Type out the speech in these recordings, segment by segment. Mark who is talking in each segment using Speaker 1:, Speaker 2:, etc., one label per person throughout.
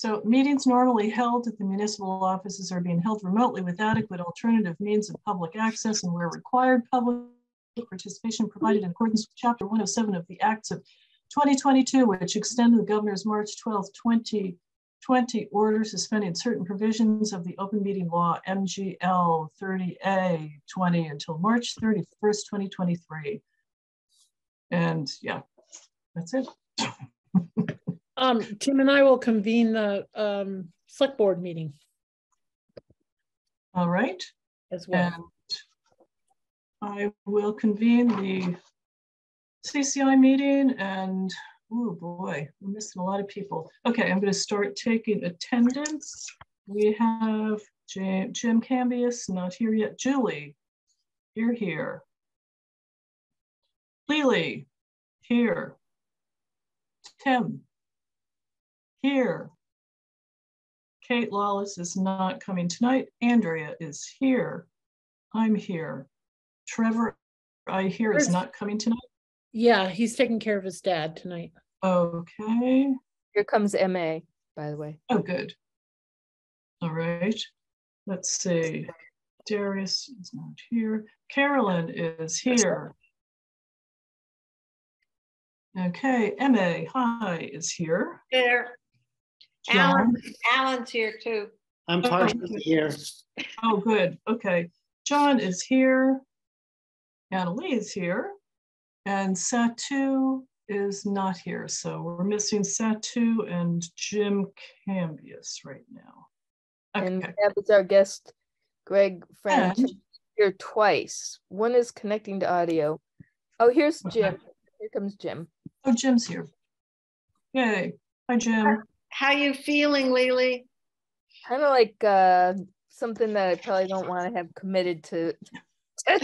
Speaker 1: So meetings normally held at the municipal offices are being held remotely with adequate alternative means of public access and where required public participation provided in accordance with chapter 107 of the Acts of 2022, which extended the governor's March 12, 2020 order suspending certain provisions of the open meeting law MGL 30A 20 until March 31st, 2023. And yeah, that's it.
Speaker 2: Um, Tim and I will convene the um, select board meeting
Speaker 1: All right.
Speaker 2: as well.
Speaker 1: And I will convene the CCI meeting and, oh boy, we're missing a lot of people. Okay, I'm going to start taking attendance. We have Jim, Jim Cambius, not here yet. Julie, you're here. Lily, here. Tim, here. Kate Lawless is not coming tonight. Andrea is here. I'm here. Trevor, I hear is not coming tonight.
Speaker 2: Yeah, he's taking care of his dad tonight.
Speaker 1: Okay.
Speaker 3: Here comes MA, by the way.
Speaker 1: Oh, good. All right. Let's see. Darius is not here. Carolyn is here. Okay, MA, hi, is here.
Speaker 4: There,
Speaker 1: John,
Speaker 4: Alan, Alan's here too.
Speaker 5: I'm partially here.
Speaker 1: oh, good, okay. John is here. Annalee is here. And Satu is not here, so we're missing Satu and Jim Cambius right now.
Speaker 3: And
Speaker 1: Okay,
Speaker 3: that was our guest, Greg French,
Speaker 1: And-
Speaker 3: here twice. One is connecting to audio. Oh, here's
Speaker 1: Okay.
Speaker 3: Jim. Here comes Jim.
Speaker 1: oh, Jim's here. Yay, hi, Jim.
Speaker 4: How you feeling, Lily?
Speaker 3: Kind of like uh, something that I probably don't want to have committed to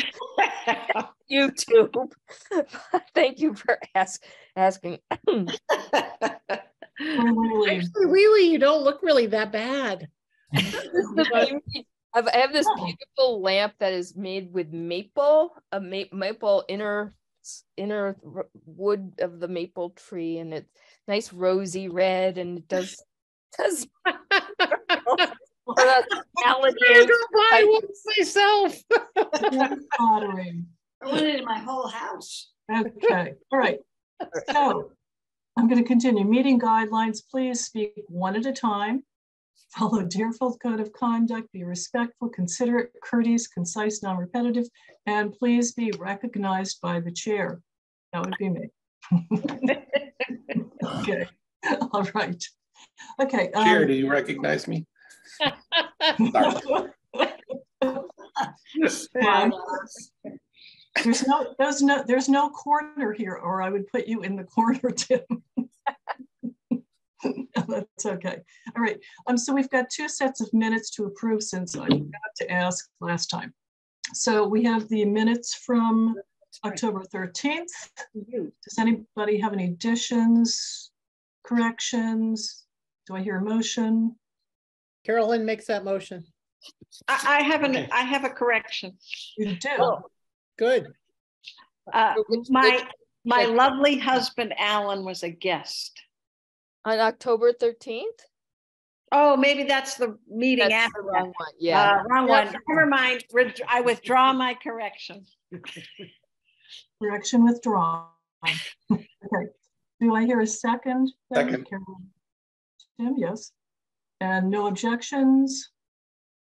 Speaker 3: YouTube. Thank you for ask, asking.
Speaker 1: Really-
Speaker 2: Actually, really, you don't look really that bad.
Speaker 3: This is the beauty- I've, I have this beautiful lamp that is made with maple, a ma- maple inner inner r- wood of the maple tree, and it's nice rosy red, and it does does what a salad
Speaker 2: I
Speaker 3: is.
Speaker 2: don't buy one myself.
Speaker 1: Flattering.
Speaker 4: I want it in my whole house.
Speaker 1: Okay, all right. So I'm going to continue. Meeting guidelines, please speak one at a time. Follow Deerfield Code of Conduct, be respectful, considerate, courteous, concise, non-repetitive, and please be recognized by the chair. That would be me. Okay, all right. Okay. um,
Speaker 6: Chair, do you recognize me?
Speaker 1: Um, There's no, there's no, there's no corner here, or I would put you in the corner, Tim. That's okay. All right. Um, so we've got two sets of minutes to approve since I forgot to ask last time. So we have the minutes from October 13th. Does anybody have any additions, corrections? Do I hear a motion?
Speaker 2: Carolyn makes that motion.
Speaker 4: I, I have an,
Speaker 5: Okay.
Speaker 4: I have a correction.
Speaker 1: You do?
Speaker 3: Oh.
Speaker 2: Good.
Speaker 4: Uh, my, my lovely husband, Alan, was a guest.
Speaker 3: on October thirteenth.
Speaker 4: Oh, maybe that's the meeting
Speaker 3: That's
Speaker 4: after
Speaker 3: the wrong one. Yeah.
Speaker 4: Uh, wrong
Speaker 3: Yep.
Speaker 4: one. Never mind. I withdraw my correction.
Speaker 1: Correction withdrawn. Okay, do I hear a second?
Speaker 6: Second.
Speaker 1: Carolyn? Tim, yes. And no objections?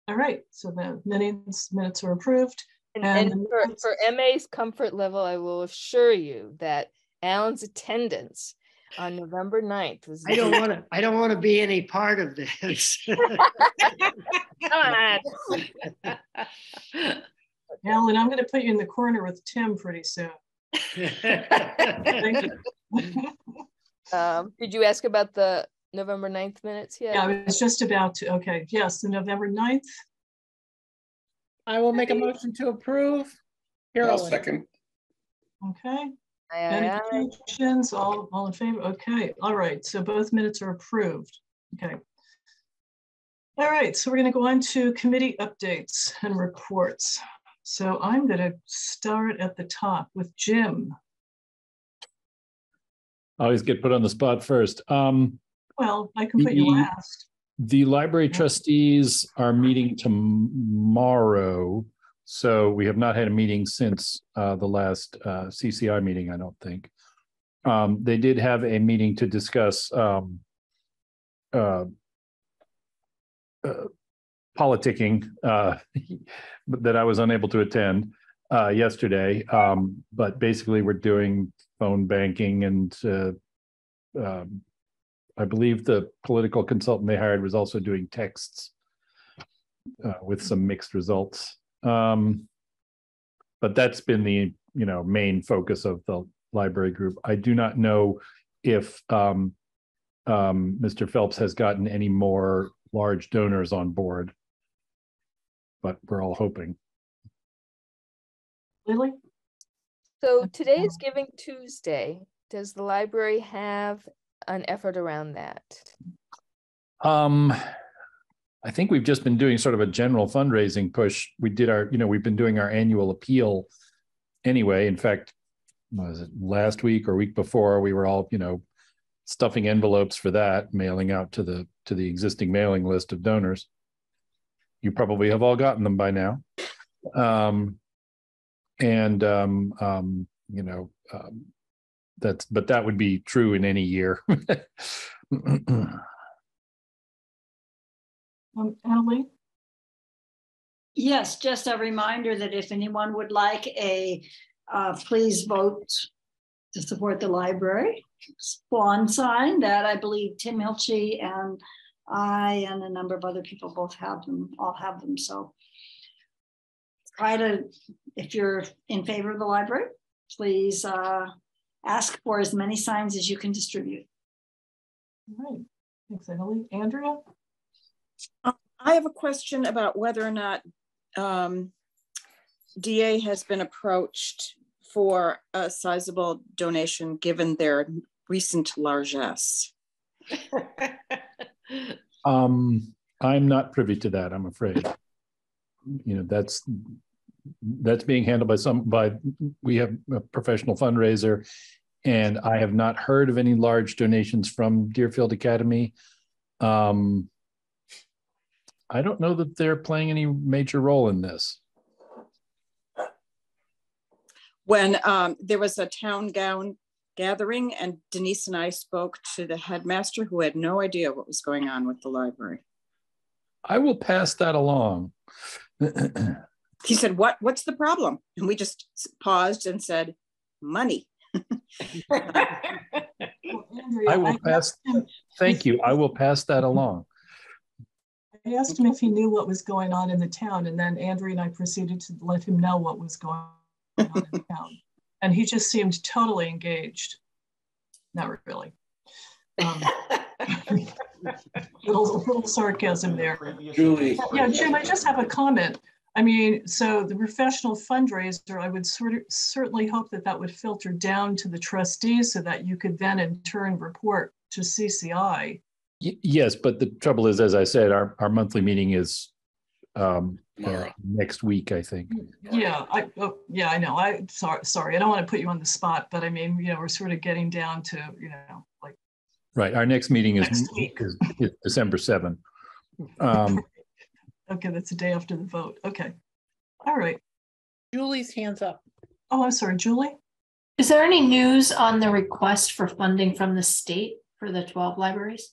Speaker 1: All right, so the minutes, minutes are approved.
Speaker 3: And,
Speaker 1: And
Speaker 3: and for, for MA's comfort level, I will assure you that Alan's attendance on November 9th was.
Speaker 5: I don't want to, I don't want to be any part of this.
Speaker 3: Come on.
Speaker 1: Alan, I'm gonna put you in the corner with Tim pretty soon. Thank you.
Speaker 3: Um, did you ask about the November 9th minutes yet?
Speaker 1: Yeah, I was just about to, okay, yes, the November 9th.
Speaker 2: I will make a motion to approve.
Speaker 6: Here
Speaker 2: I'll
Speaker 6: second.
Speaker 1: Okay,
Speaker 3: Aye,
Speaker 1: any
Speaker 3: aye, aye.
Speaker 1: corrections? All, all in favor? Okay, all right, so both minutes are approved. Okay. All right, so we're gonna go on to committee updates and reports. So I'm gonna start at the top with Jim.
Speaker 7: I always get put on the spot first. Um,
Speaker 1: Well, I can put you
Speaker 7: The-
Speaker 1: last.
Speaker 7: The library trustees are meeting tomorrow. So we have not had a meeting since uh, the last uh, CCI meeting, I don't think. Um, They did have a meeting to discuss um, uh, uh, politicking uh, that I was unable to attend uh, yesterday. Um, But basically, we're doing phone banking and uh, um, I believe the political consultant they hired was also doing texts uh, with some mixed results. Um, but that's been the, you know, main focus of the library group. I do not know if um, um, Mr. Phelps has gotten any more large donors on board. But we're all hoping.
Speaker 1: Lily?
Speaker 3: So today is Giving Tuesday. Does the library have an effort around that?
Speaker 7: Um, I think we've just been doing sort of a general fundraising push. We did our, you know, we've been doing our annual appeal anyway. In fact, was it last week or week before, we were all, you know, stuffing envelopes for that, mailing out to the to the existing mailing list of donors. You probably have all gotten them by now. Um, and um, um, you know, um, that's but that would be true in any year.
Speaker 1: Um, Annalee?
Speaker 4: Yes, just a reminder that if anyone would like a, uh, please vote to support the library. Spawn sign that I believe Tim Hilchey and I and a number of other people both have them, all have them, so. Try to, if you're in favor of the library, please uh, ask for as many signs as you can distribute.
Speaker 1: All right, thanks, Annalee. Andrea?
Speaker 8: I have a question about whether or not um, DA has been approached for a sizable donation given their recent largesse.
Speaker 7: Um, I'm not privy to that, I'm afraid. You know, that's, that's being handled by some, by, we have a professional fundraiser. And I have not heard of any large donations from Deerfield Academy. Um, I don't know that they're playing any major role in this.
Speaker 8: When um, there was a town gown gathering and Denise and I spoke to the headmaster who had no idea what was going on with the library.
Speaker 7: I will pass that along.
Speaker 8: He said, what, what's the problem? And we just paused and said, money.
Speaker 7: I will pass, thank you, I will pass that along.
Speaker 1: I asked him if he knew what was going on in the town, and then Andrea and I proceeded to let him know what was going on in the town. And he just seemed totally engaged. Not really. Um, little, little sarcasm there.
Speaker 6: Julie,
Speaker 1: Yeah, Jim, I just have a comment. I mean, so the professional fundraiser, I would sort of certainly hope that that would filter down to the trustees so that you could then in turn report to CCI.
Speaker 7: Y- Yes, but the trouble is, as I said, our, our monthly meeting is um, uh, next week, I think.
Speaker 1: Yeah, I, oh, yeah, I know. I, sorry, sorry. I don't want to put you on the spot, but I mean, you know, we're sort of getting down to, you know, like,
Speaker 7: Right, our next meeting is,
Speaker 1: Next week.
Speaker 7: is is December seventh. Um,
Speaker 1: okay, that's the day after the vote. Okay. All right.
Speaker 2: Julie's hands up.
Speaker 1: Oh, I'm sorry, Julie?
Speaker 9: Is there any news on the request for funding from the state for the twelve libraries?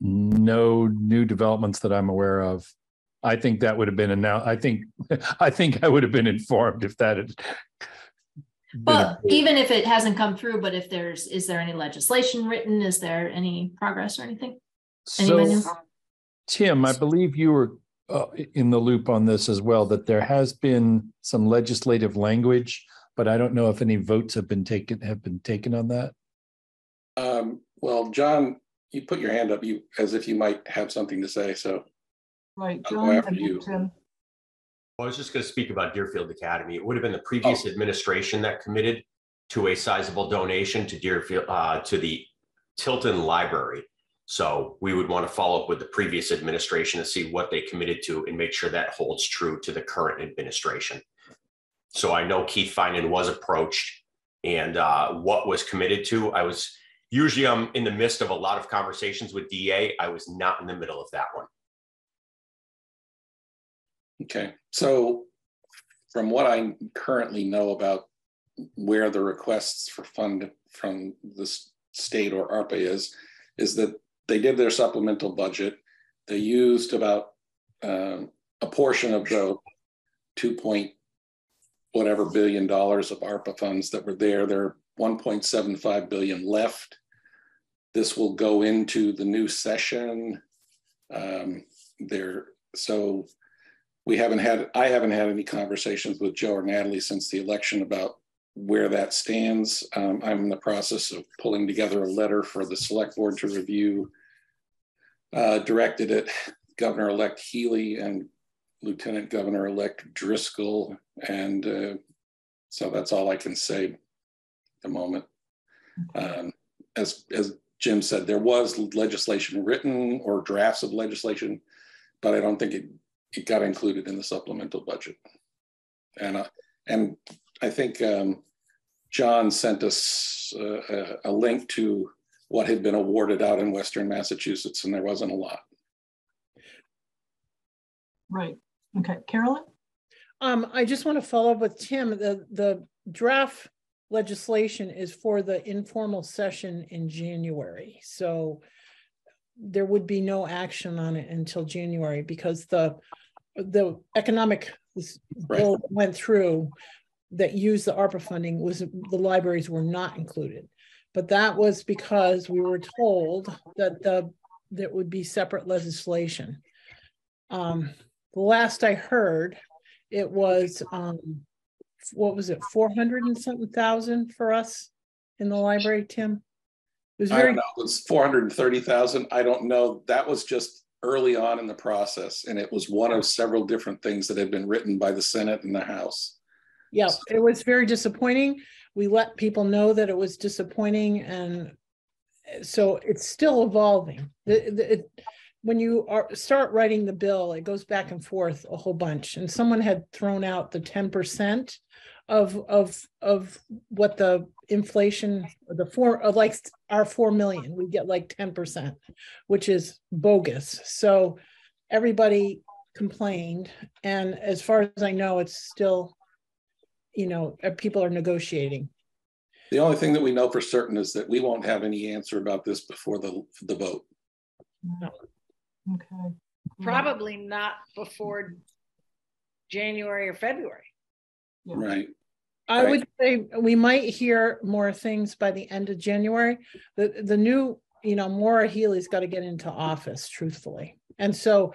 Speaker 7: No new developments that I'm aware of. I think that would have been announced, I think, I think I would have been informed if that had. been
Speaker 9: Well, even if it hasn't come through, but if there's, is there any legislation written? Is there any progress or anything? Anybody
Speaker 7: So,
Speaker 9: know?
Speaker 7: Tim, I believe you were uh, in the loop on this as well, that there has been some legislative language, but I don't know if any votes have been taken, have been taken on that.
Speaker 6: um, well, John, you put your hand up, you, as if you might have something to say, so.
Speaker 1: Right,
Speaker 6: I'll go
Speaker 1: John
Speaker 6: after you.
Speaker 1: Tim.
Speaker 10: Well, I was just going to speak about Deerfield Academy. It would have been the previous administration that committed to a sizable donation to Deerfield, uh, to the Tilton Library. So we would want to follow up with the previous administration to see what they committed to and make sure that holds true to the current administration. So I know Keith Finan was approached and uh, what was committed to, I was Usually I'm in the midst of a lot of conversations with DA. I was not in the middle of that one.
Speaker 6: Okay, so from what I currently know about where the requests for fund from the state or ARPA is, is that they did their supplemental budget. They used about um, a portion of the two point whatever billion dollars of ARPA funds that were there. Are 1.75 billion left. This will go into the new session. Um, there, so we haven't had, I haven't had any conversations with Joe or Natalie since the election about where that stands. Um, I'm in the process of pulling together a letter for the select board to review, uh, directed at Governor-elect Healey and Lieutenant Governor-elect Driscoll. And uh, so that's all I can say the moment. Um, as, as Jim said, there was legislation written or drafts of legislation, but I don't think it it got included in the supplemental budget. And, uh, and I think um, John sent us uh, a, a link to what had been awarded out in Western Massachusetts, and there wasn't a lot.
Speaker 1: Right. Okay. Carolyn?
Speaker 2: Um, I just want to follow up with Tim. The, the draft legislation is for the informal session in January. So there would be no action on it until January because the the economic
Speaker 6: right.
Speaker 2: bill went through that used the ARPA funding was the libraries were not included. But that was because we were told that the that would be separate legislation. Um, the last I heard, it was um, what was it, 400 and something thousand for us in the library, Tim?
Speaker 6: It was very I don't know, it was 430,000. I don't know. That was just early on in the process, and it was one of several different things that had been written by the Senate and the House.
Speaker 2: Yeah, it was very disappointing. We let people know that it was disappointing, and so it's still evolving. It, when you are, start writing the bill, it goes back and forth a whole bunch. And someone had thrown out the ten percent of of of what the inflation the four of like our four million we get like 10% which is bogus. So everybody complained and as far as i know it's still you know uh, people are negotiating.
Speaker 6: The only thing that we know for certain is that we won't have any answer about this before the the vote.
Speaker 2: No.
Speaker 1: okay.
Speaker 11: Probably not before january or february.
Speaker 6: Yeah. right
Speaker 2: I right. would say we might hear more things by the end of January. The the new, you know, Maura Healey's got to get into office, truthfully. And so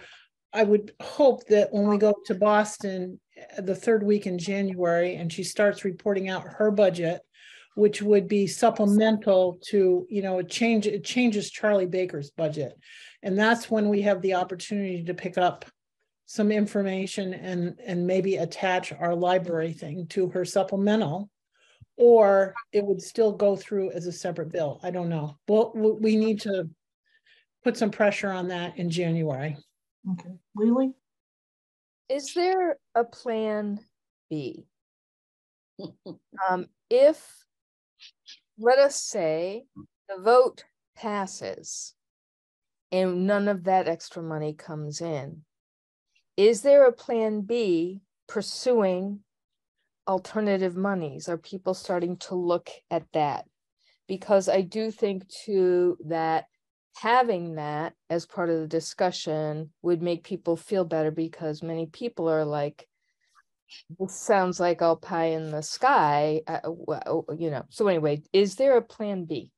Speaker 2: I would hope that when we go to Boston uh, the third week in January and she starts reporting out her budget, which would be supplemental to, you know, it change it changes Charlie Baker's budget. And that's when we have the opportunity to pick up some information and and maybe attach our library thing to her supplemental or it would still go through as a separate bill. I don't know. Well we need to put some pressure on that in january.
Speaker 1: Okay. Lily?
Speaker 3: Is there a plan b? Um, if let us say the vote passes and none of that extra money comes in is there a plan B pursuing alternative monies? Are people starting to look at that? Because I do think too that having that as part of the discussion would make people feel better because many people are like, this sounds like all pie in the sky, uh, you know. So anyway, is there a plan B?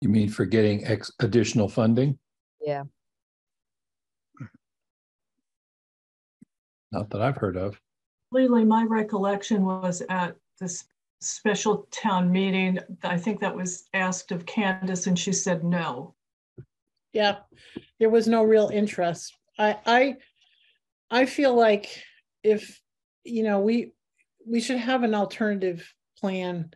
Speaker 7: You mean for getting ex- additional funding?
Speaker 3: Yeah.
Speaker 7: Not that I've heard of.
Speaker 1: Lily, my recollection was at this special town meeting. I think that was asked of Candace and she said no.
Speaker 2: Yeah, there was no real interest. I I I feel like if you know we we should have an alternative plan.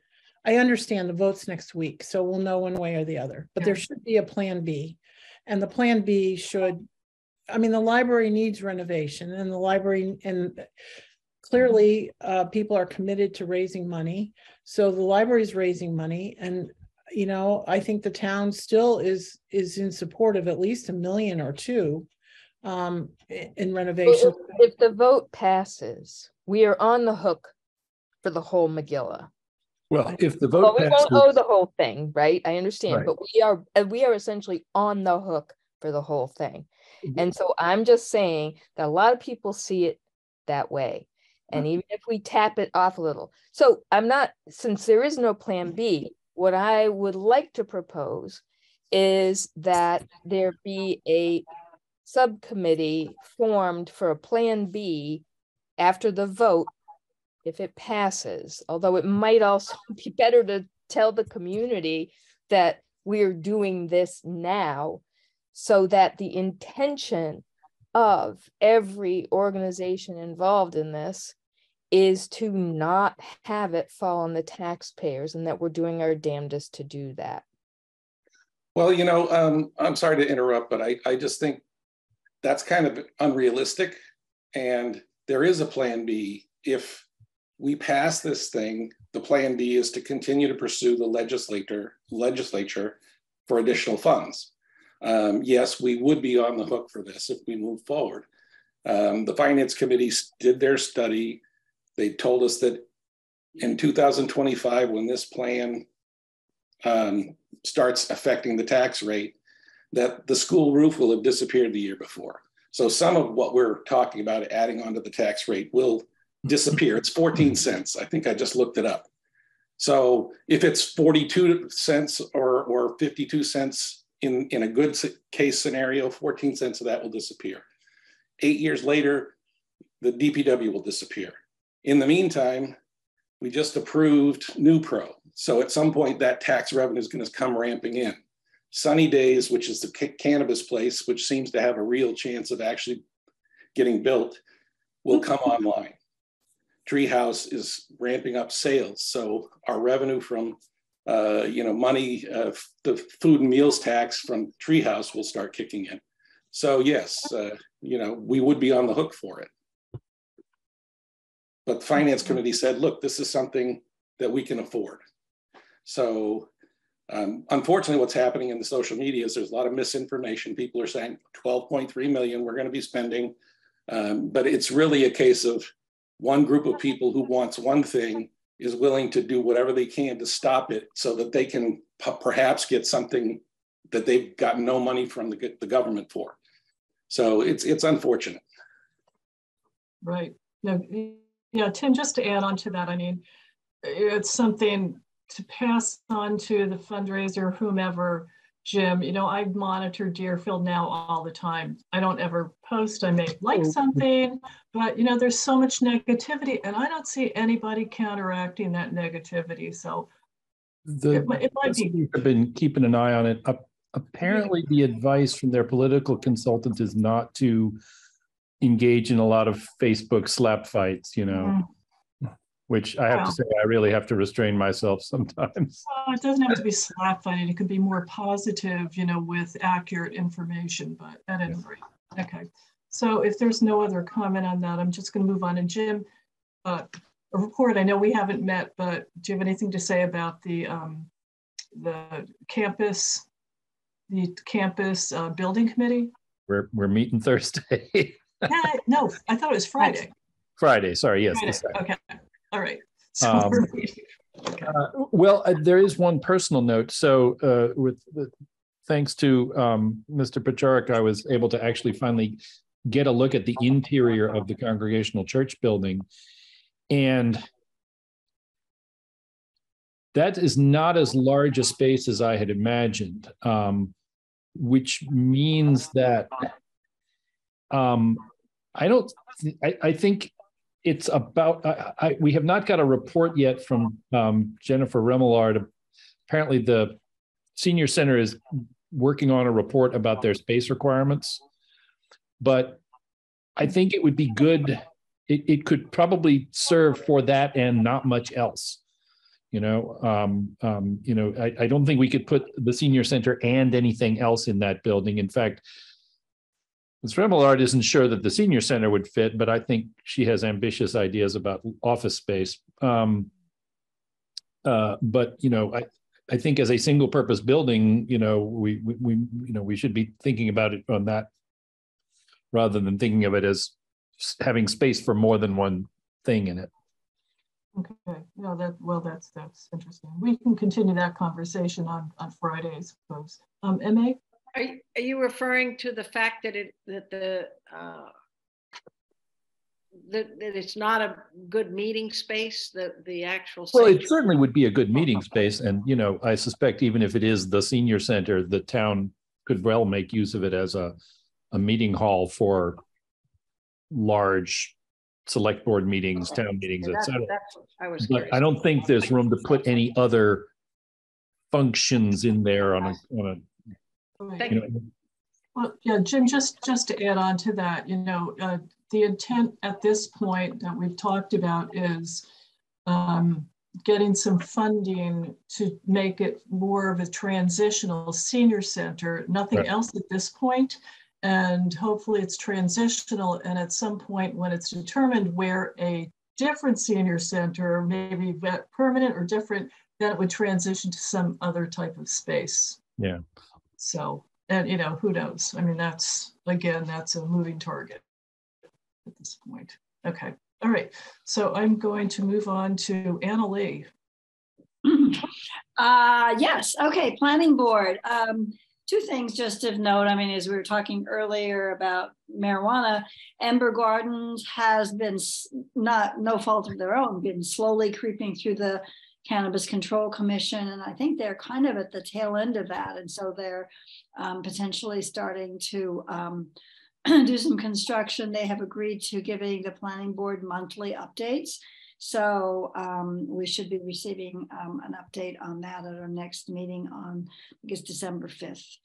Speaker 2: I understand the votes next week, so we'll know one way or the other. But yeah. there should be a plan B, and the plan B should I mean, the library needs renovation and the library and clearly uh, people are committed to raising money. So the library is raising money and you know, I think the town still is is in support of at least a million or two um in renovation.
Speaker 3: If if the vote passes, we are on the hook for the whole Megillah.
Speaker 7: Well, if the vote
Speaker 3: Well,
Speaker 7: vote
Speaker 3: we won't owe the whole thing, right? I understand,
Speaker 7: Right.
Speaker 3: but we are, we are essentially on the hook for the whole thing.
Speaker 7: Mhm.
Speaker 3: And so I'm just saying that a lot of people see it that way. And even if we tap it off a little. So I'm not, since there is no plan B, what I would like to propose is that there be a subcommittee formed for a plan B after the vote if it passes, although it might also be better to tell the community that we're doing this now so that the intention of every organization involved in this is to not have it fall on the taxpayers and that we're doing our damnedest to do that.
Speaker 6: Well, you know, um, I'm sorry to interrupt, but I, I just think that's kind of unrealistic. And there is a plan B. If we pass this thing, the plan B is to continue to pursue the legislator, legislature for additional funds. Um, yes, we would be on the hook for this if we move forward. Um, the finance committee did their study. They told us that in 2025, when this plan um, starts affecting the tax rate, that the school roof will have disappeared the year before. So some of what we're talking about adding onto the tax rate will disappear. It's 14 cents. I think I just looked it up. So if it's 42 cents or, or 52 cents in, in a good case scenario, 14 cents of that will disappear. Eight years later, the DPW will disappear. In the meantime, we just approved New Pro. So at some point, that tax revenue is going to come ramping in. Sunny Days, which is the ca- cannabis place, which seems to have a real chance of actually getting built, will come mm-hmm. online. Treehouse is ramping up sales, so our revenue from, uh, you know, money, uh, the food and meals tax from Treehouse will start kicking in. So yes, uh, you know, we would be on the hook for it. But the finance committee said, look, this is something that we can afford. So um, unfortunately, what's happening in the social media is there's a lot of misinformation. People are saying 12.3 million we're going to be spending. Um, but it's really a case of one group of people who wants one thing is willing to do whatever they can to stop it so that they can p- perhaps get something that they've got no money from the, the government for. So it's it's unfortunate.
Speaker 1: Right. No, yeah, Tim, just to add on to that, I mean, it's something to pass on to the fundraiser, whomever, Jim, you know, I monitor Deerfield now all the time. I don't ever post, I may like oh. something, but you know, there's so much negativity and I don't see anybody counteracting that negativity. So
Speaker 7: the
Speaker 1: it might- it might be-
Speaker 7: have been keeping an eye on it. Ap- Apparently, the advice from their political consultant is not to engage in a lot of Facebook slap fights, you know, mm-hmm. Which I have to say, I really have to restrain myself sometimes.
Speaker 1: uh, it doesn't have to be slap fighting. It could be more positive, you know, with accurate information, but at any rate. Okay. So if there's no other comment on that, I'm just going to move on. And Jim, uh, a report, I know we haven't met, but do you have anything to say about the, um, the campus, the campus uh, building committee?
Speaker 7: We're, we're meeting Thursday,
Speaker 1: Yeah, no, I thought it was Friday.
Speaker 7: Friday, sorry, yes.
Speaker 1: Friday. Okay, all right. So
Speaker 7: Um. Uh, Well, uh, there is one personal note. So uh, with, thanks to um, Mr. Pacharik, I was able to actually finally get a look at the interior of the Congregational Church building. And that is not as large a space as I had imagined, um, which means that um, I don't, I, I think it's about, I, I, we have not got a report yet from um, Jennifer Remillard. Apparently the senior center is working on a report about their space requirements. But I think it would be good, it, it could probably serve for that and not much else. You know, um, um, you know, I, I don't think we could put the senior center and anything else in that building. In fact, Ms. Remillard isn't sure that the senior center would fit, but I think she has ambitious ideas about office space. Um, uh, but you know, I, I think as a single purpose building, you know, we, we, we, you know, we should be thinking about it on that. Rather than thinking of it as having space for more than one thing in it.
Speaker 1: Okay, no, that, well, that's, that's interesting. We can continue that conversation on, on Friday, I suppose. Um, MA?
Speaker 11: Are, you- are you referring to the fact that it, that the, uh, that, that it's not a good meeting space, the, the actual.
Speaker 7: Well, it certainly would be a good meeting space and, you know, I suspect even if it is the senior center, the town could well make use of it as a, a meeting hall for large select board meetings, town meetings, et
Speaker 11: That's-
Speaker 7: cetera.
Speaker 11: that's what I was
Speaker 7: But. I don't think there's room to put any other functions in there on a, on a,
Speaker 11: Thank
Speaker 7: you know,
Speaker 1: Well, yeah, Jim, just, just to add on to that, you know, uh, the intent at this point that we've talked about is um, getting some funding to make it more of a transitional senior center, nothing
Speaker 7: Right.
Speaker 1: else at this point. And hopefully it's transitional and at some point when it's determined where a different senior center, maybe vet- permanent or different, then it would transition to some other type of space.
Speaker 7: yeah.
Speaker 1: So, and you know, who knows? I mean, that's, again, that's a moving target at this point. Okay, all right. So I'm going to move on to Annalee.
Speaker 4: Uh, yes, okay, planning board. Um, two things just of note. I mean, as we were talking earlier about marijuana, Ember Gardens has been not, no fault of their own, been slowly creeping through the Cannabis Control Commission. And I think they're kind of at the tail end of that. And so they're um, potentially starting to um, do some construction. They have agreed to giving the planning board monthly updates. So um, we should be receiving um, an update on that at our next meeting on, I guess, December 5th.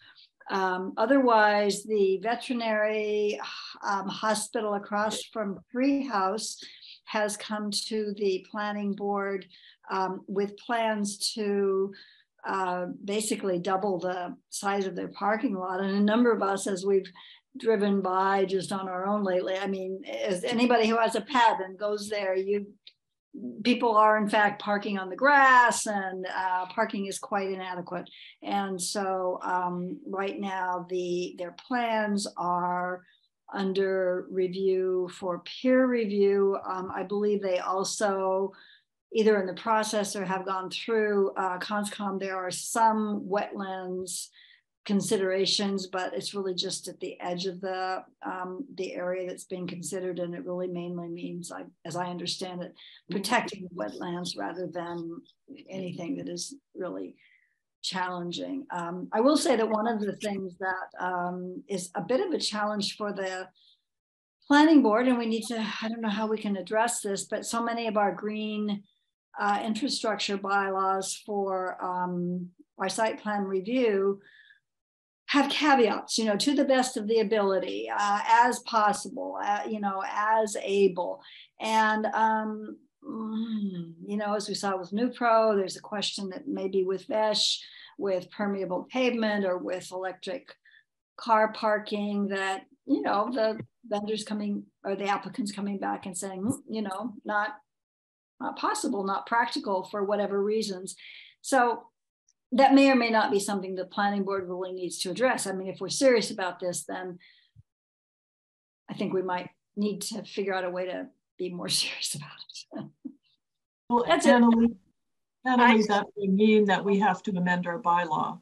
Speaker 4: Um, otherwise, the veterinary um, hospital across from Treehouse has come to the planning board um, with plans to uh, basically double the size of their parking lot. And a number of us, as we've driven by just on our own lately, I mean, as anybody who has a pet and goes there, you people are in fact parking on the grass and uh, parking is quite inadequate. And so um, right now the their plans are under review for peer review. Um, I believe they also either in the process or have gone through uh, CONSCOM. There are some wetlands considerations, but it's really just at the edge of the um, the area that's being considered, and it really mainly means, I, as I understand it, protecting the wetlands rather than anything that is really challenging. Um, I will say that one of the things that um, is a bit of a challenge for the planning board, and we need to, I don't know how we can address this, but so many of our green uh, infrastructure bylaws for um, our site plan review have caveats, you know, to the best of the ability, uh, as possible, uh, you know, as able. And, um, mm, you know, as we saw with NUPRO, there's a question that maybe with VESH, with permeable pavement or with electric car parking that, you know, the vendors coming or the applicants coming back and saying, "Mm, you know, not, not possible, not practical for whatever reasons. So that may or may not be something the planning board really needs to address. I mean, if we're serious about this, then I think we might need to figure out a way to be more serious about it.
Speaker 1: Well,
Speaker 4: That's it.
Speaker 1: Anna
Speaker 4: I-
Speaker 1: that would mean that we have to amend our bylaw.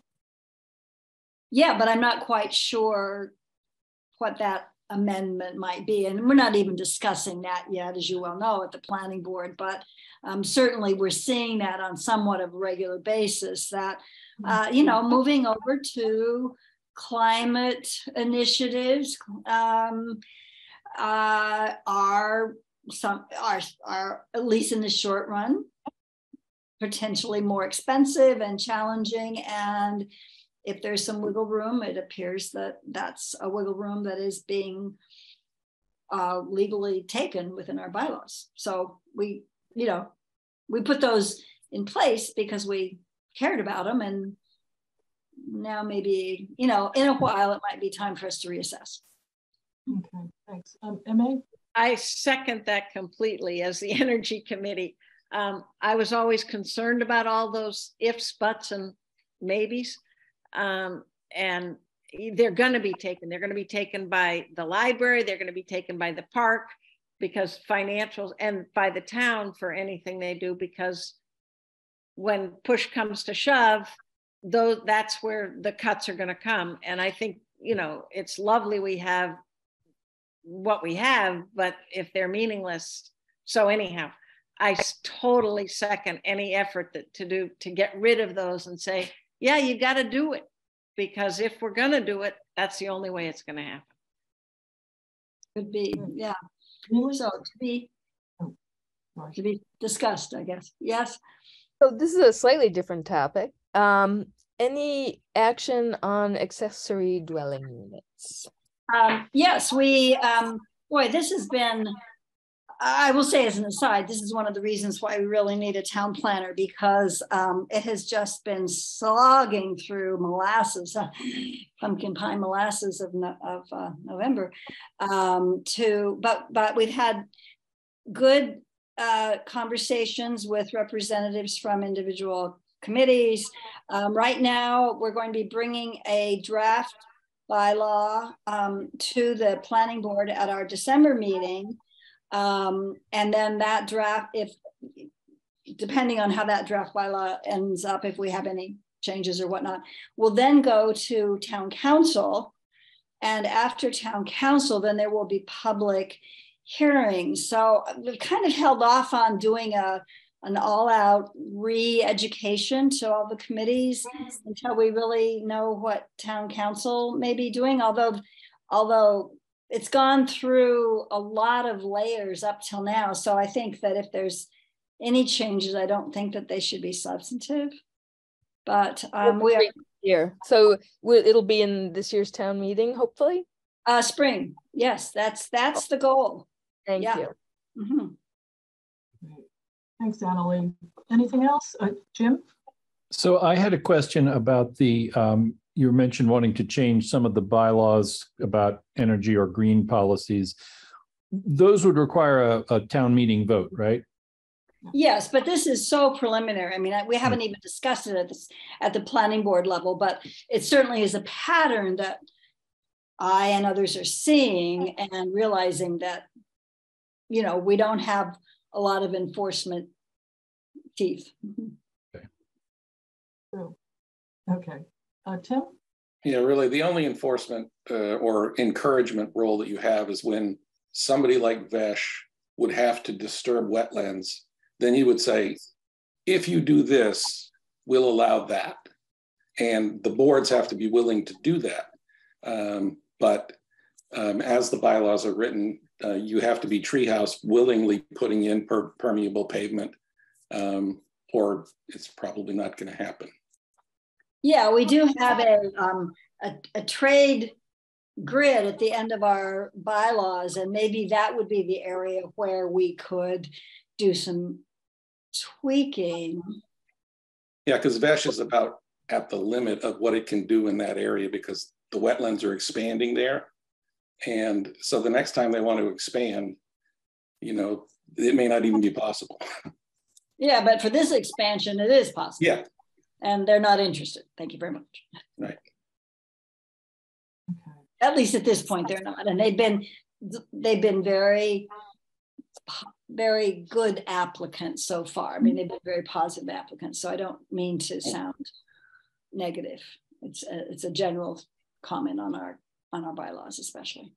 Speaker 4: Yeah, but I'm not quite sure what that amendment might be. And we're not even discussing that yet, as you well know, at the planning board. But um, certainly we're seeing that on somewhat of a regular basis that, uh, you know, moving over to climate initiatives um, uh, are some are, are at least in the short run potentially more expensive and challenging and if there's some wiggle room, it appears that that's a wiggle room that is being uh, legally taken within our bylaws. So we, you know, we put those in place because we cared about them, and now maybe, you know, in a while it might be time for us to reassess.
Speaker 1: Okay, thanks. Um, MA?
Speaker 11: I second that completely as the Energy Committee. Um, I was always concerned about all those ifs, buts, and maybes. Um, and they're going to be taken. They're going to be taken by the library. They're going to be taken by the park because financials and by the town for anything they do because when push comes to shove, though that's where the cuts are going to come. And I think, you know, it's lovely we have what we have, but if they're meaningless, so anyhow, I totally second any effort that to do to get rid of those and say, yeah, you got to do it because if we're going to do it, that's the only way it's going to happen.
Speaker 4: Could be, yeah. So to be to be discussed, I guess. Yes.
Speaker 3: So this is a slightly different topic. Um, any action on accessory dwelling units?
Speaker 4: Um, yes, we, um, boy, this has been, I will say as an aside, this is one of the reasons why we really need a town planner because um, it has just been slogging through molasses, uh, pumpkin pie molasses of, of uh, November um, to, but, but we've had good uh, conversations with representatives from individual committees. Um, right now, we're going to be bringing a draft bylaw um, to the planning board at our December meeting. Um, and then that draft, if depending on how that draft bylaw ends up, if we have any changes or whatnot, will then go to town council. And after town council, then there will be public hearings. So we've kind of held off on doing a an all-out re-education to all the committees until we really know what town council may be doing although although it's gone through a lot of layers up till now so i think that if there's any changes i don't think that they should be substantive but um we are
Speaker 3: here so it'll be in this year's town meeting hopefully
Speaker 4: uh spring yes that's that's the goal
Speaker 3: thank
Speaker 4: yeah.
Speaker 3: you
Speaker 4: mm-hmm.
Speaker 1: Thanks, Annalee. Anything else? Uh, Jim?
Speaker 7: So I had a question about the, um, you mentioned wanting to change some of the bylaws about energy or green policies. Those would require a, a town meeting vote, right?
Speaker 4: Yes, but this is so preliminary. I mean, we haven't even discussed it at this at the planning board level, but it certainly is a pattern that I and others are seeing and realizing that, you know, we don't have a lot of enforcement teeth. Mm-hmm.
Speaker 1: Okay. So, okay. Uh, Tim?
Speaker 6: Yeah, really, the only enforcement uh, or encouragement role that you have is when somebody like Vesh would have to disturb wetlands, then you would say, if you do this, we'll allow that. And the boards have to be willing to do that. Um, but um, as the bylaws are written, uh, you have to be treehouse willingly putting in per permeable pavement, um, or it's probably not going to happen.
Speaker 4: Yeah, we do have a, um, a, a trade grid at the end of our bylaws, and maybe that would be the area where we could do some tweaking.
Speaker 6: Yeah, because Vesh is about at the limit of what it can do in that area because the wetlands are expanding there. And so the next time they want to expand, you know, it may not even be possible.
Speaker 4: Yeah, but for this expansion, it is possible.
Speaker 6: Yeah.
Speaker 4: And they're not interested. Thank you very much.
Speaker 6: Right.
Speaker 4: At least at this point, they're not. And they've been they've been very very good applicants so far. I mean, they've been very positive applicants. So I don't mean to sound negative. It's a, it's a general comment on our on our bylaws, especially.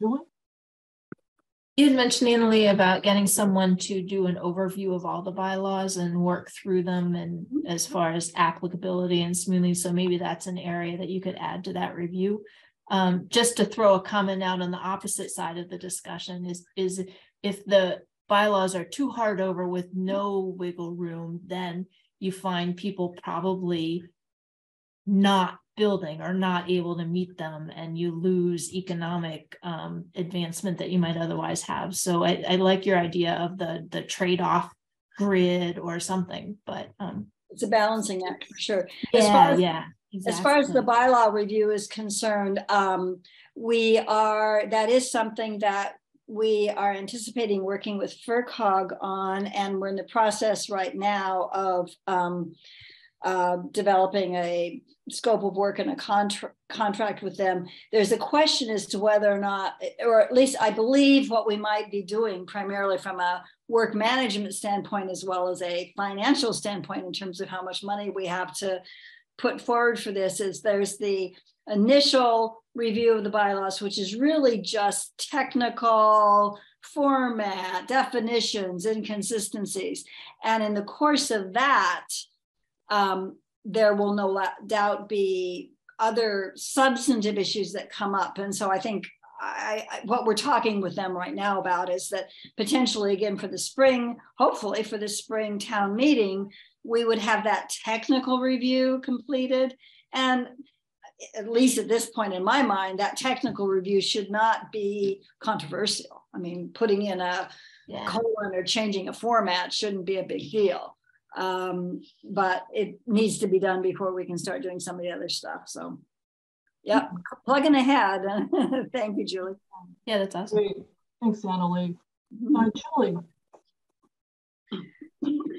Speaker 1: Julie?
Speaker 9: You had mentioned, Annalee, about getting someone to do an overview of all the bylaws and work through them and as far as applicability and smoothing. So maybe that's an area that you could add to that review. Um, just to throw a comment out on the opposite side of the discussion is, is if the bylaws are too hard over with no wiggle room, then you find people probably not building are not able to meet them and you lose economic um, advancement that you might otherwise have. So I, I like your idea of the the trade-off grid or something, but um,
Speaker 4: it's a balancing act for sure.
Speaker 9: Yeah,
Speaker 4: as far as,
Speaker 9: yeah.
Speaker 4: Exactly. As far as the bylaw review is concerned, um, we are that is something that we are anticipating working with FRCOG on, and we're in the process right now of um, uh, developing a scope of work and a contra- contract with them. There's a question as to whether or not, or at least I believe what we might be doing primarily from a work management standpoint as well as a financial standpoint in terms of how much money we have to put forward for this is there's the initial review of the bylaws, which is really just technical format, definitions, inconsistencies. And in the course of that, um, there will no doubt be other substantive issues that come up. And so I think I, I, what we're talking with them right now about is that potentially, again, for the spring, hopefully for the spring town meeting, we would have that technical review completed. And at least at this point in my mind, that technical review should not be controversial. I mean, putting in a yeah. colon or changing a format shouldn't be a big deal. Um, but it needs to be done before we can start doing some of the other stuff. So, yeah, plugging ahead. Thank you, Julie.
Speaker 9: Yeah, that's awesome. Great.
Speaker 1: Thanks, Annalee. Mm-hmm. Uh, Julie.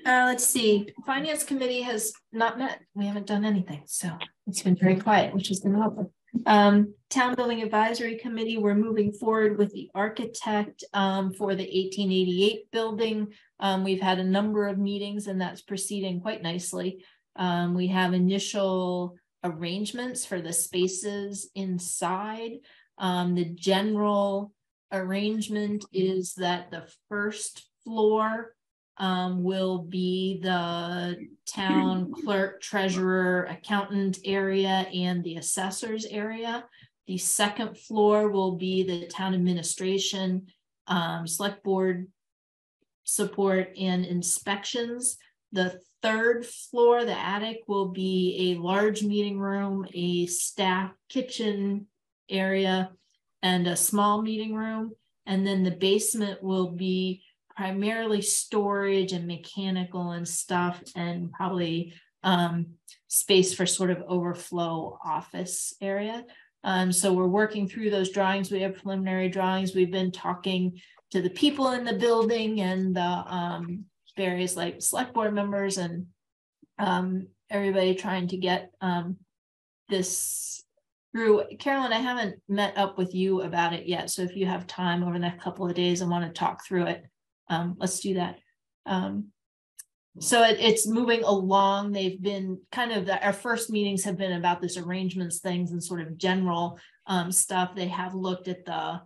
Speaker 9: Uh, let's see. Finance committee has not met. We haven't done anything, so it's been very quiet, which has been helpful. Um, Town Building Advisory Committee, we're moving forward with the architect um, for the 1888 building. Um, we've had a number of meetings and that's proceeding quite nicely. Um, we have initial arrangements for the spaces inside. Um, the general arrangement is that the first floor um, will be the town clerk, treasurer, accountant area, and the assessors area. The second floor will be the town administration, um, select board support and inspections. The third floor, the attic, will be a large meeting room, a staff kitchen area, and a small meeting room. And then the basement will be primarily storage and mechanical and stuff, and probably um, space for sort of overflow office area. Um, so we're working through those drawings. We have preliminary drawings. We've been talking to the people in the building and the um, various like select board members and um, everybody trying to get um, this through. Carolyn, I haven't met up with you about it yet. So if you have time over the next couple of days and want to talk through it, um, let's do that. Um, so it, it's moving along. They've been kind of the, our first meetings have been about this arrangements things and sort of general um, stuff. They have looked at the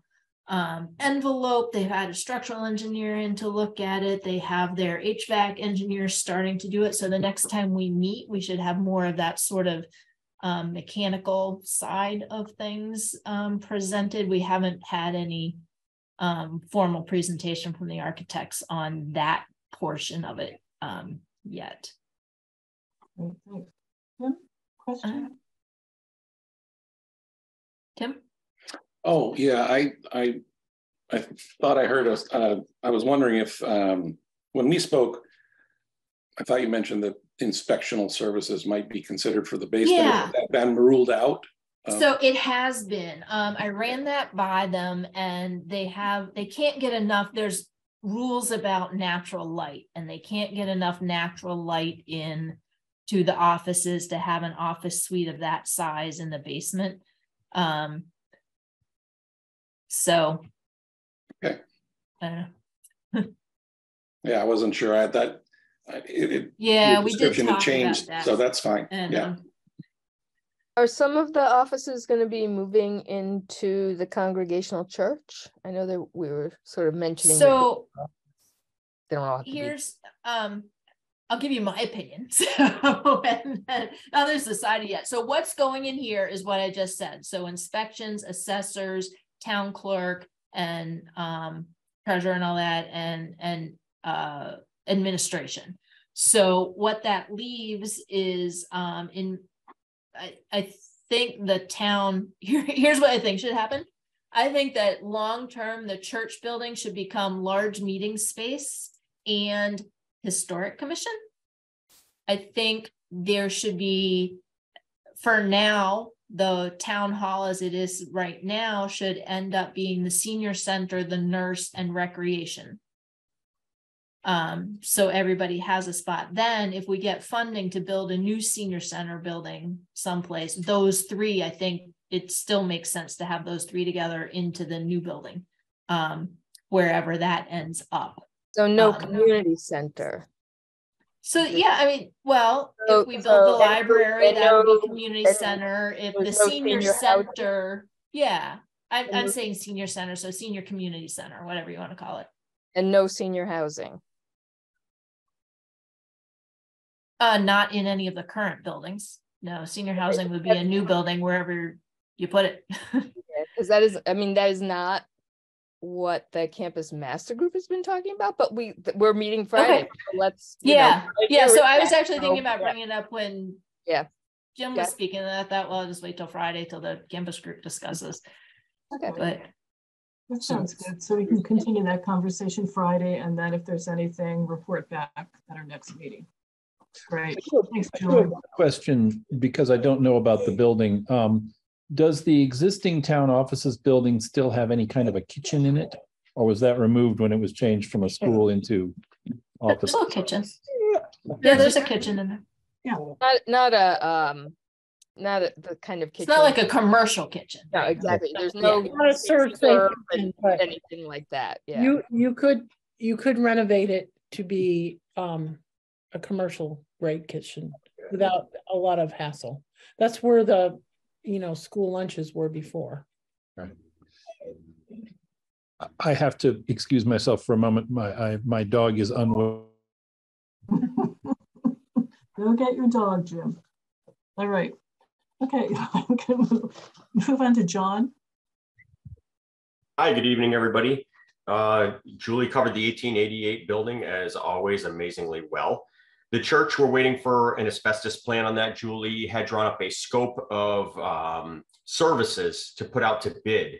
Speaker 9: um, envelope. They've had a structural engineer in to look at it. They have their HVAC engineers starting to do it. So the next time we meet, we should have more of that sort of um, mechanical side of things um, presented. We haven't had any um, formal presentation from the architects on that portion of it um, yet.
Speaker 1: Tim, question? Uh,
Speaker 9: Tim?
Speaker 6: Oh, yeah, I, I, I thought I heard us, uh, I was wondering if, um, when we spoke, I thought you mentioned that inspectional services might be considered for the basement.
Speaker 9: Yeah.
Speaker 6: That been ruled out?
Speaker 9: Um, so it has been. Um, I ran that by them and they have, they can't get enough. There's rules about natural light and they can't get enough natural light in to the offices to have an office suite of that size in the basement. Um, so.
Speaker 6: Okay.
Speaker 9: Uh,
Speaker 6: yeah, I wasn't sure. I thought it, it
Speaker 9: yeah, we did
Speaker 6: talk changed,
Speaker 9: about that.
Speaker 6: so that's fine.
Speaker 9: And,
Speaker 6: yeah.
Speaker 9: Um,
Speaker 3: are some of the offices going to be moving into the congregational church? I know that we were sort of mentioning.
Speaker 9: So
Speaker 3: they don't all
Speaker 9: here's um I'll give you my opinion. So and then others decided yet. So what's going in here is what I just said. So inspections, assessors, town clerk, and um treasurer and all that, and and uh administration. So what that leaves is um in I, I think the town here, here's what I think should happen. I think that long term, the church building should become large meeting space and historic commission. I think there should be, for now, the town hall as it is right now should end up being the senior center, the nurse and recreation. Um, so everybody has a spot. Then if we get funding to build a new senior center building someplace, those three, I think it still makes sense to have those three together into the new building. Um, wherever that ends up.
Speaker 3: So no
Speaker 9: Um,
Speaker 3: community center.
Speaker 9: So yeah, I mean, well,
Speaker 3: So-
Speaker 9: if we build
Speaker 3: so-
Speaker 9: the library, that would be community center. If the
Speaker 3: no
Speaker 9: senior
Speaker 3: senior
Speaker 9: center, yeah, I'm I'm
Speaker 3: Mhm.
Speaker 9: saying senior center, so senior community center, whatever you want to call it.
Speaker 3: And no senior housing.
Speaker 9: Uh, not in any of the current buildings. No, senior housing would be a new building wherever you put it.
Speaker 3: Because that is, I mean, that is not what the campus master group has been talking about, but we we're meeting Friday. so Let's. you know,
Speaker 9: Yeah,
Speaker 3: right
Speaker 9: yeah, so I was actually thinking about
Speaker 3: yeah.
Speaker 9: bringing it up when
Speaker 3: Yeah.
Speaker 9: Jim
Speaker 3: Yeah.
Speaker 9: was speaking, and I thought, well, I'll just wait till Friday till the campus group discusses.
Speaker 3: Okay.
Speaker 9: But
Speaker 1: That sounds good. So we can continue that conversation Friday, and then if there's anything, report back at our next meeting. Great. Thanks,
Speaker 7: I
Speaker 1: Julie.
Speaker 7: Question, because I don't know about the building. Um, does the existing town offices building still have any kind of a kitchen in it? Or was that removed when it was changed from a school into office?
Speaker 9: there's a kitchen. Yeah, there's a kitchen in there. Yeah.
Speaker 3: Not, not a, um, not a, the kind of kitchen.
Speaker 9: It's not like a commercial kitchen.
Speaker 3: No, exactly. There's no.
Speaker 2: Not a serve kitchen,
Speaker 3: and Anything like that, yeah.
Speaker 2: You, you could, you could renovate it to be, um, a commercial grade kitchen without a lot of hassle. That's where the, you know, school lunches were before.
Speaker 7: I have to excuse myself for a moment. My, I, my dog is unwell.
Speaker 1: Go get your dog, Jim. All right. Okay, I'm gonna move move on to John.
Speaker 10: Hi, good evening, everybody. Uh, Julie covered the 1888 building as always amazingly well. The church, we're waiting for an asbestos plan on that. Julie had drawn up a scope of um, services to put out to bid.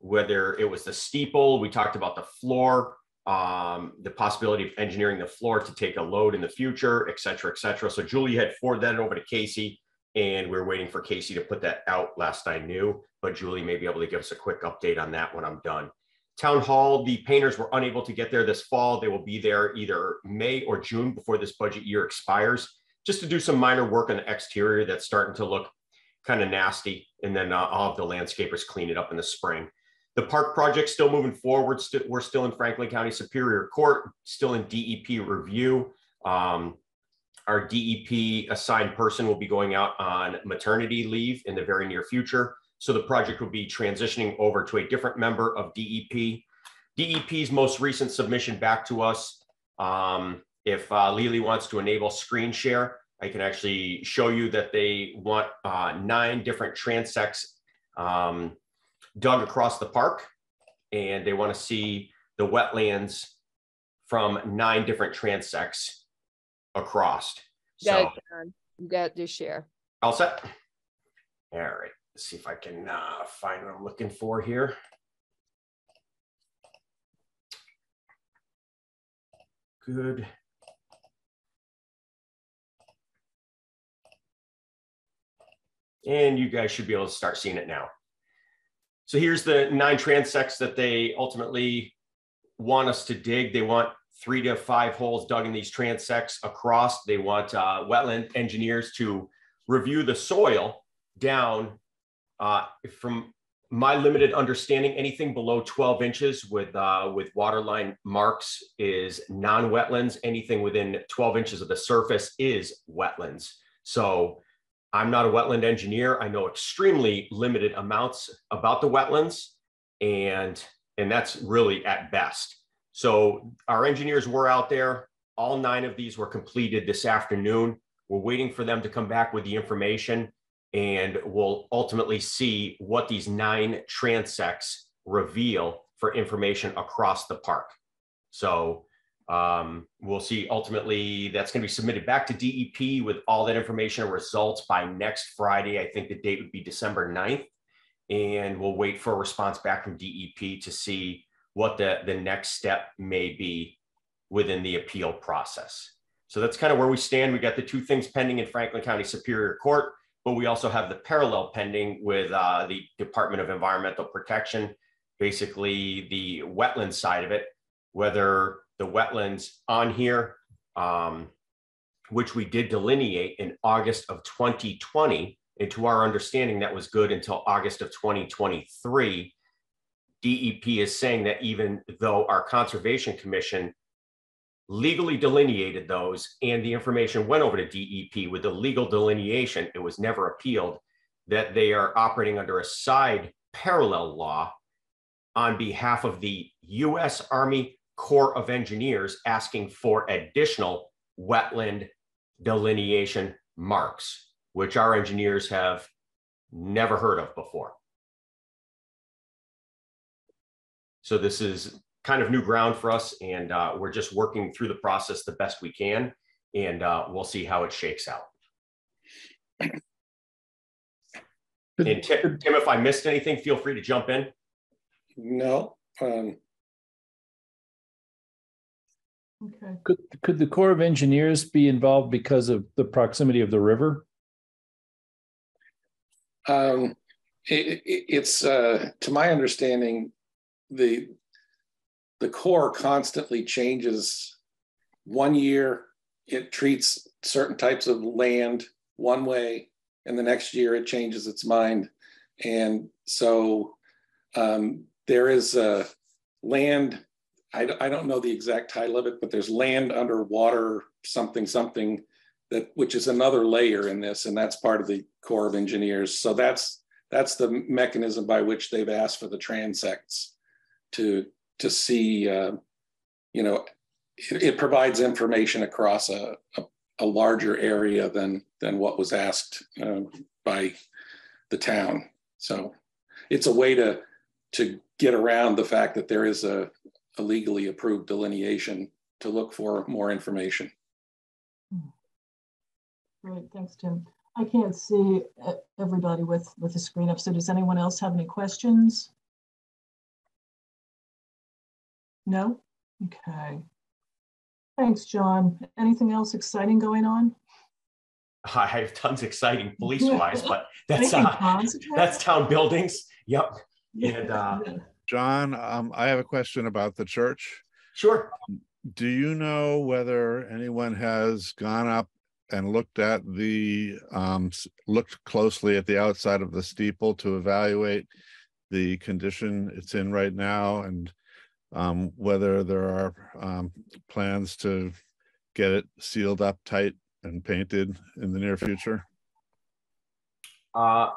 Speaker 10: Whether it was the steeple, we talked about the floor, um, the possibility of engineering the floor to take a load in the future, et cetera, et cetera. So Julie had forwarded that over to Casey and we're waiting for Casey to put that out last I knew, but Julie may be able to give us a quick update on that when I'm done. Town Hall, the painters were unable to get there this fall. They will be there either May or June before this budget year expires, just to do some minor work on the exterior that's starting to look kind of nasty. And then uh, I'll have the landscapers clean it up in the spring. The park project still moving forward. St- we're still in Franklin County Superior Court, still in DEP review. Um, our DEP assigned person will be going out on maternity leave in the very near future. So the project will be transitioning over to a different member of DEP. DEP's most recent submission back to us, um, if uh, Lily wants to enable screen share, I can actually show you that they want uh, nine different transects um, dug across the park. And they want to see the wetlands from nine different transects across.
Speaker 3: Got
Speaker 10: So
Speaker 3: it, John. You got your share.
Speaker 10: all set. All right, let's see if I can uh, find what I'm looking for here. Good. And you guys should be able to start seeing it now. So here's the nine transects that they ultimately want us to dig. They want three to five holes dug in these transects across. They want uh, wetland engineers to review the soil down uh, from my limited understanding, anything below 12 inches with uh, with waterline marks is non-wetlands. Anything within 12 inches of the surface is wetlands. So I'm not a wetland engineer. I know extremely limited amounts about the wetlands, and and that's really at best. So our engineers were out there. All nine of these were completed this afternoon. We're waiting for them to come back with the information and we'll ultimately see what these nine transects reveal for information across the park. So um, we'll see ultimately that's going to be submitted back to DEP with all that information and results by next Friday. I think the date would be December 9th. And we'll wait for a response back from DEP to see what the, the next step may be within the appeal process. So that's kind of where we stand. We got the two things pending in Franklin County Superior Court. But we also have the parallel pending with uh, the Department of Environmental Protection, basically the wetland side of it, whether the wetlands on here, um, which we did delineate in August of 2020, and to our understanding, that was good until August of 2023. DEP is saying that even though our Conservation Commission legally delineated those and the information went over to DEP with the legal delineation, it was never appealed, that they are operating under a side parallel law on behalf of the US Army Corps of Engineers asking for additional wetland delineation marks, which our engineers have never heard of before. So this is kind of new ground for us, and uh, we're just working through the process the best we can, and uh, we'll see how it shakes out. And Tim, Tim, if I missed anything, feel free to jump in.
Speaker 6: No. Um,
Speaker 1: Okay.
Speaker 7: Could, could the Corps of Engineers be involved because of the proximity of the river?
Speaker 6: um, it, it, it's uh, to my understanding, the the core constantly changes. One year, it treats certain types of land one way, and the next year it changes its mind. And so um, there is a land, I, I don't know the exact title of it, but there's land underwater something, something that, which is another layer in this, and that's part of the Corps of Engineers. So that's, that's the mechanism by which they've asked for the transects to, to see, uh, you know, it, it provides information across a, a, a larger area than, than what was asked uh, by the town. So it's a way to, to get around the fact that there is a, a legally approved delineation to look for more information.
Speaker 1: Great, thanks, Tim. I can't see uh, everybody with, with the screen up, so does anyone else have any questions? No? Okay. Thanks, John. Anything else exciting going on?
Speaker 10: I have tons exciting police wise, but that's uh, that's town buildings. Yep. And uh,
Speaker 12: John, um, I have a question about the church.
Speaker 10: sure.
Speaker 12: Do you know whether anyone has gone up and looked at the, um, looked closely at the outside of the steeple to evaluate the condition it's in right now and um, whether there are, um, plans to get it sealed up tight and painted in the near future?
Speaker 10: Uh,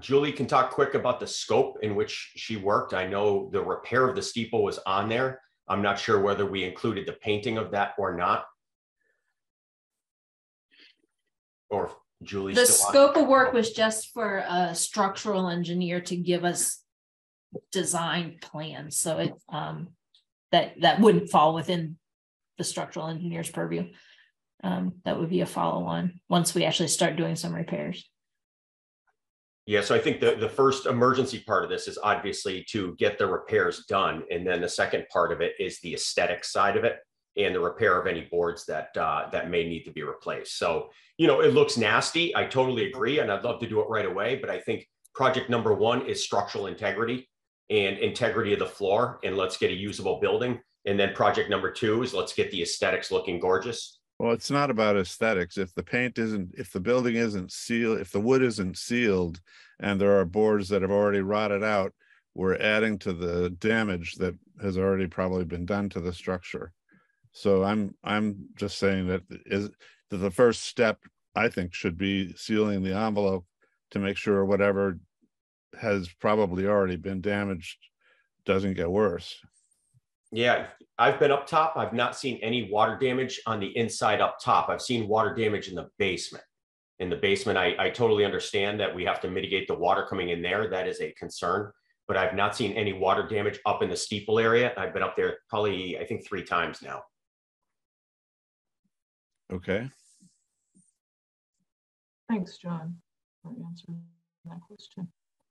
Speaker 10: Julie can talk quick about the scope in which she worked. I know the repair of the steeple was on there. I'm not sure whether we included the painting of that or not. Or if Julie's
Speaker 9: The
Speaker 10: still on.
Speaker 9: scope of work was just for a structural engineer to give us design plans, so it, um, that, that wouldn't fall within the structural engineer's purview. Um, that would be a follow-on, once we actually start doing some repairs.
Speaker 10: Yeah, so I think the, the first emergency part of this is obviously to get the repairs done. And then the second part of it is the aesthetic side of it and the repair of any boards that, uh, that may need to be replaced. So, you know, it looks nasty. I totally agree. And I'd love to do it right away. But I think project number one is structural integrity and integrity of the floor. And let's get a usable building. And then project number two is let's get the aesthetics looking gorgeous.
Speaker 12: Well, it's not about aesthetics. If the paint isn't, if the building isn't sealed, if the wood isn't sealed and there are boards that have already rotted out, we're adding to the damage that has already probably been done to the structure. So I'm, I'm just saying that is, that the first step, I think, should be sealing the envelope to make sure whatever has probably already been damaged doesn't get worse.
Speaker 10: Yeah, I've been up top. I've not seen any water damage on the inside up top. I've seen water damage in the basement. In the basement, I, I totally understand that we have to mitigate the water coming in there. That is a concern. But I've not seen any water damage up in the steeple area. I've been up there probably, I think, three times now.
Speaker 12: Okay,
Speaker 1: Thanks, John, for answering that question.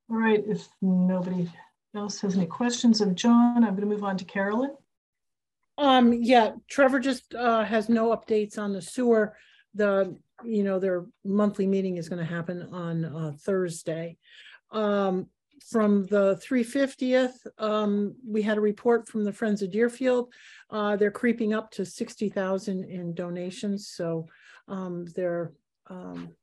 Speaker 1: All right, if nobody else has any questions of John, I'm going to move on to Carolyn.
Speaker 2: Um, yeah, Trevor just uh has no updates on the sewer. The you know, their monthly meeting is going to happen on uh, Thursday. Um, from the 350th, um, we had a report from the Friends of Deerfield. Uh, they're creeping up to 60,000 in donations. So um, they're, um,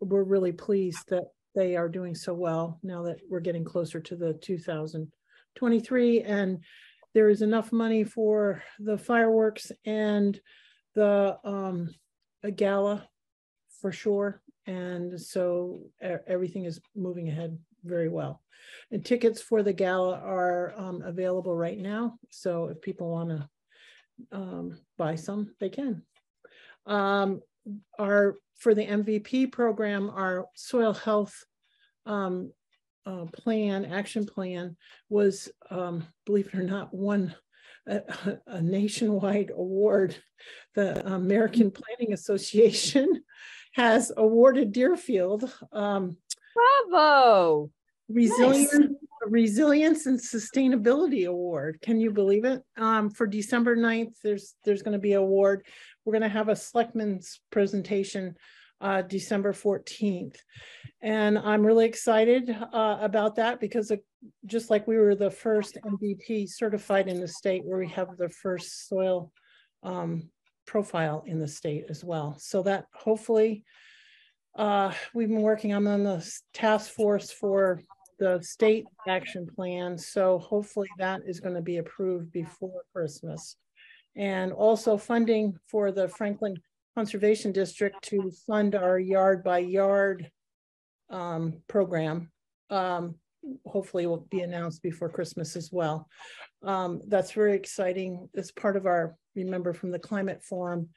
Speaker 2: we're really pleased that they are doing so well now that we're getting closer to the 2023. And there is enough money for the fireworks and the um, a gala for sure. And so everything is moving ahead very well. And tickets for the gala are um, available right now. So if people want to um, buy some, they can. Um, our for the MVP program, our soil health um, uh, plan, action plan, was um, believe it or not, won a, a nationwide award. The American Planning Association has awarded Deerfield um,
Speaker 3: Bravo.
Speaker 2: Resilience, nice. Resilience and Sustainability Award. Can you believe it? Um, for December 9th, there's there's going to be an award. We're going to have a selectman's presentation uh, December 14th. And I'm really excited uh, about that because it, just like we were the first MVP certified in the state where we have the first soil um, profile in the state as well. So that hopefully uh, we've been working on the task force for the state action plan. So hopefully that is going to be approved before Christmas. And also funding for the Franklin Conservation District to fund our yard by yard um, program. Um, hopefully will be announced before Christmas as well. Um, that's very exciting. As part of our, remember from the climate forum,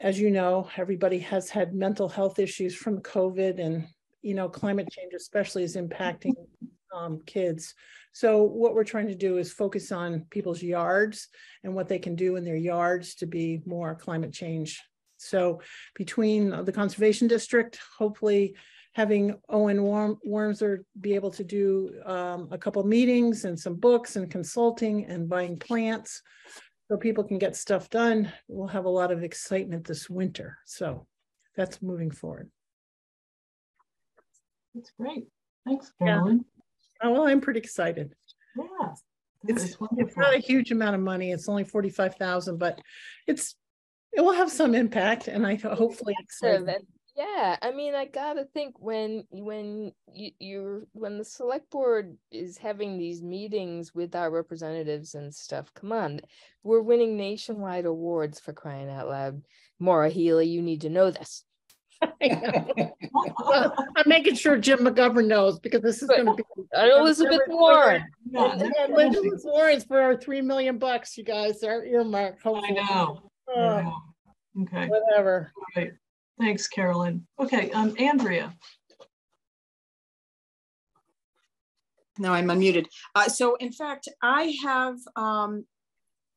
Speaker 2: as you know, everybody has had mental health issues from COVID and, you know, climate change especially is impacting um, kids. So what we're trying to do is focus on people's yards and what they can do in their yards to be more climate change. So between the conservation district, hopefully having Owen Worm, Wormser be able to do um, a couple meetings and some books and consulting and buying plants so people can get stuff done. We'll have a lot of excitement this winter. So that's moving forward.
Speaker 1: That's great. Thanks, Carolyn.
Speaker 2: Yeah. Oh, well, I'm pretty excited.
Speaker 1: Yeah.
Speaker 2: It's, it's not a huge amount of money. It's only 45,000, but it's it will have some impact and I hopefully.
Speaker 3: Yeah, I mean, I gotta think when when you you're when the select board is having these meetings with our representatives and stuff. Come on, we're winning nationwide awards for crying out loud. Maura Healey, you need to know this.
Speaker 2: well, I'm making sure Jim McGovern knows because this is going to be
Speaker 3: Elizabeth Warren.
Speaker 2: Elizabeth Warren's for our three million bucks, you guys. Our earmark.
Speaker 1: Hopefully. I know. Uh, I know. Okay.
Speaker 2: Whatever.
Speaker 1: Right. Thanks, Carolyn. Okay, um, Andrea.
Speaker 8: No, I'm unmuted. Uh, so in fact, I have um,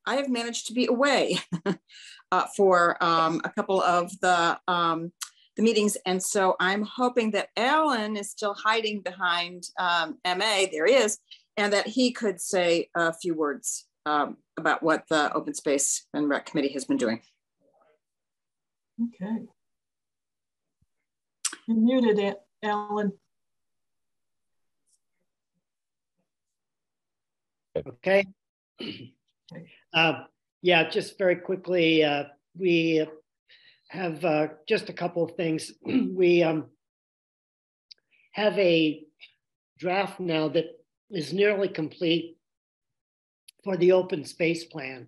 Speaker 8: I have managed to be away uh, for um, a couple of the um, the meetings, and so I'm hoping that Alan is still hiding behind um, MA. There he is, and that he could say a few words um, about what the Open Space and Rec Committee has been doing.
Speaker 1: Okay. You're muted, Alan.
Speaker 5: Okay. Uh, yeah, just very quickly, uh, we have uh, just a couple of things. we um, have a draft now that is nearly complete for the open space plan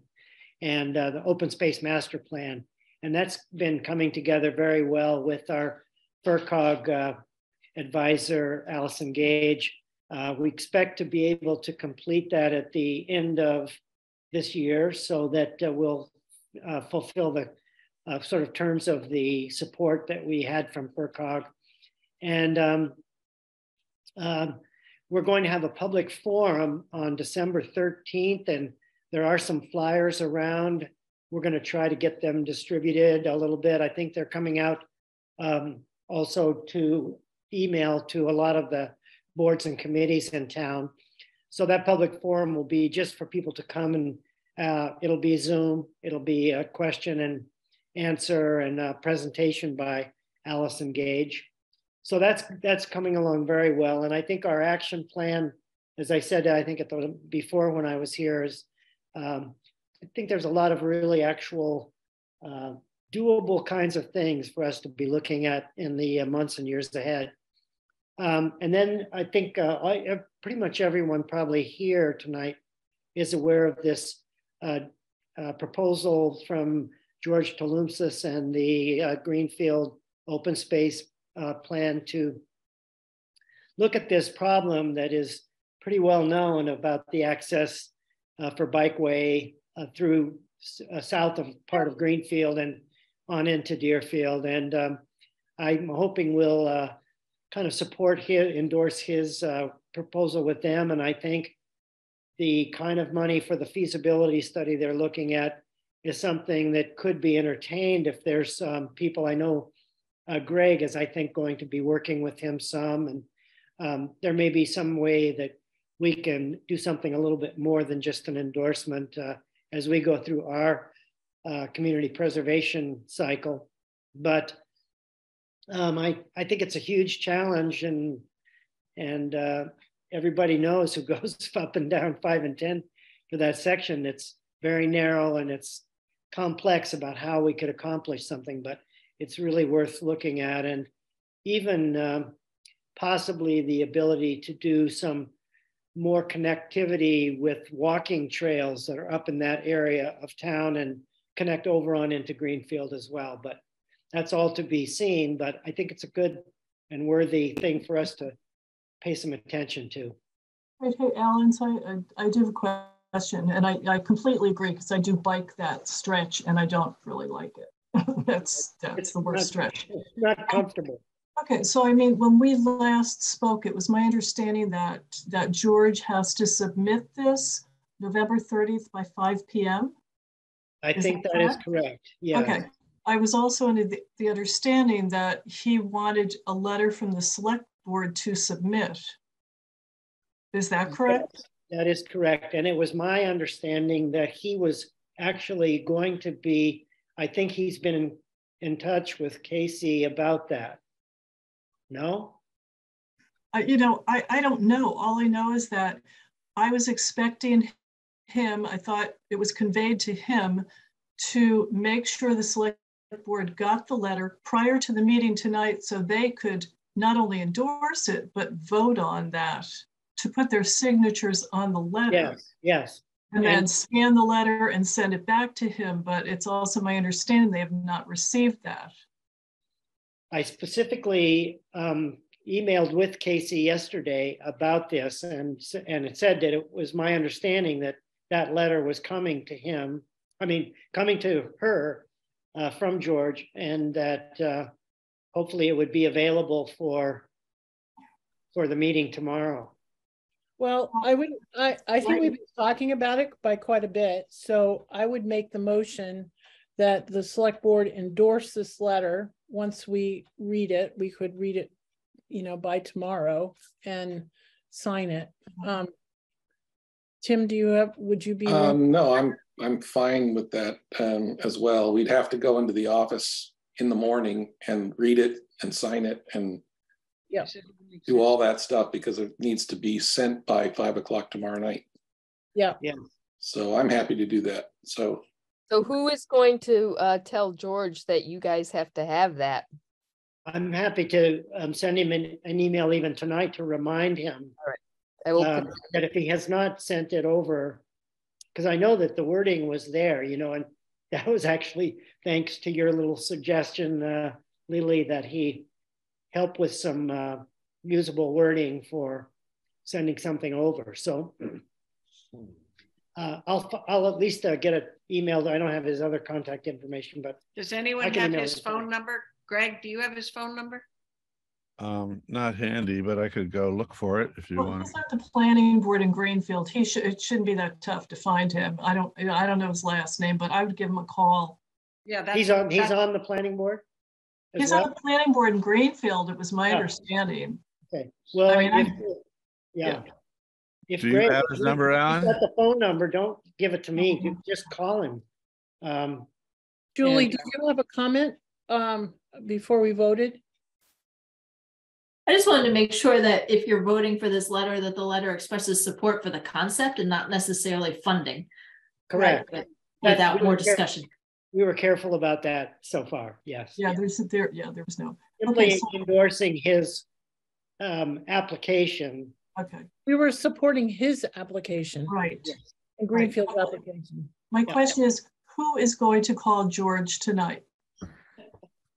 Speaker 5: and uh, the open space master plan. And that's been coming together very well with our FRCOG uh, advisor, Allison Gage. Uh, we expect to be able to complete that at the end of this year so that uh, we'll uh, fulfill the uh, sort of terms of the support that we had from FRCOG. And um, um, we're going to have a public forum on December 13th, and there are some flyers around. We're going to try to get them distributed a little bit. I think they're coming out um, also to email to a lot of the boards and committees in town. So that public forum will be just for people to come and uh, it'll be Zoom, it'll be a question and answer and a presentation by Allison Gage. So that's that's coming along very well. And I think our action plan, as I said, I think the, before when I was here, is um, I think there's a lot of really actual uh, doable kinds of things for us to be looking at in the uh, months and years ahead. Um, and then I think uh, I, pretty much everyone probably here tonight is aware of this uh, uh, proposal from George Taloumsis and the uh, Greenfield Open Space plan to look at this problem that is pretty well known about the access for bikeway through south of part of Greenfield and on into Deerfield. And um, I'm hoping we'll uh, kind of support his, endorse his uh, proposal with them. And I think the kind of money for the feasibility study they're looking at is something that could be entertained if there's um, people I know. Uh, Greg is, I think, going to be working with him some, and um, there may be some way that we can do something a little bit more than just an endorsement uh, as we go through our uh, community preservation cycle. But um, I, I think it's a huge challenge and, and uh, everybody knows who goes up and down five and 10 for that section. It's very narrow and it's complex about how we could accomplish something, but it's really worth looking at. And even um, possibly the ability to do some more connectivity with walking trails that are up in that area of town and connect over on into Greenfield as well. But that's all to be seen. But I think it's a good and worthy thing for us to pay some attention to.
Speaker 1: Right, hey, Alan, so I, I do have a question, and I, I completely agree because I do bike that stretch and I don't really like it. that's that's it's the worst
Speaker 5: not,
Speaker 1: stretch.
Speaker 5: It's not um, comfortable.
Speaker 1: Okay, so I mean, when we last spoke, it was my understanding that that George has to submit this November 30th by 5 p.m.
Speaker 5: I is think that, that is correct. Yeah.
Speaker 1: Okay. I was also under the, the understanding that he wanted a letter from the select board to submit. Is that correct?
Speaker 5: That is correct. And it was my understanding that he was actually going to be, I think he's been in, in touch with Casey about that. No?
Speaker 1: You know, I, I don't know. All I know is that I was expecting him, I thought it was conveyed to him to make sure the select board got the letter prior to the meeting tonight so they could not only endorse it, but vote on that to put their signatures on the letter.
Speaker 5: Yes, yes.
Speaker 1: And, and then scan the letter and send it back to him. But it's also my understanding they have not received that.
Speaker 5: I specifically um, emailed with Casey yesterday about this, and and it said that it was my understanding that that letter was coming to him. I mean, coming to her uh, from George, and that uh, hopefully it would be available for for the meeting tomorrow.
Speaker 2: Well, I would, I, I think we've been talking about it by quite a bit. So I would make the motion that the select board endorse this letter. Once we read it, we could read it, you know, by tomorrow and sign it. Um, Tim, do you have, would you be?
Speaker 6: Um, no, I'm, I'm fine with that um, as well. We'd have to go into the office in the morning and read it and sign it and
Speaker 2: yeah.
Speaker 6: do all that stuff because it needs to be sent by five o'clock tomorrow night.
Speaker 2: Yeah.
Speaker 5: Yeah.
Speaker 6: So I'm happy to do that. So.
Speaker 3: So who is going to uh, tell George that you guys have to have that?
Speaker 5: I'm happy to um, send him an, an, email even tonight to remind him.
Speaker 3: All right. I will
Speaker 5: uh, that if he has not sent it over, because I know that the wording was there, you know, and that was actually thanks to your little suggestion, uh, Lily, that he help with some uh, usable wording for sending something over. So uh, I'll I'll at least uh, get an email. I don't have his other contact information, but
Speaker 11: does anyone have his phone number? Greg, do you have his phone number?
Speaker 12: Um, not handy, but I could go look for it if you well, want.
Speaker 1: He's at the planning board in Greenfield. He should it shouldn't be that tough to find him. I don't I don't know his last name, but I would give him a call.
Speaker 11: Yeah,
Speaker 5: that's, he's on he's on the planning board.
Speaker 1: He's well? on the planning board in Greenfield. It was my yeah. understanding.
Speaker 5: Okay. Well, I mean, if, yeah. yeah.
Speaker 12: If Do you have his number, Alan?
Speaker 5: Got the phone number. Don't give it to me. Just call him. Um,
Speaker 2: Julie,
Speaker 5: And-
Speaker 2: did you have a comment um, before we voted?
Speaker 9: I just wanted to make sure that if you're voting for this letter, that the letter expresses support for the concept and not necessarily funding.
Speaker 5: Correct.
Speaker 9: Right,
Speaker 5: That-
Speaker 9: Without more
Speaker 5: were care-
Speaker 9: discussion.
Speaker 5: We were careful about that so far, yes.
Speaker 1: Yeah, there's, there, yeah, there was no,
Speaker 5: Simply
Speaker 1: okay, so-
Speaker 5: endorsing his um, application.
Speaker 1: okay,
Speaker 2: We were supporting his application,
Speaker 1: right.
Speaker 2: and Greenfield's application.
Speaker 1: My
Speaker 5: Yeah.
Speaker 1: question is, who is going to call George tonight?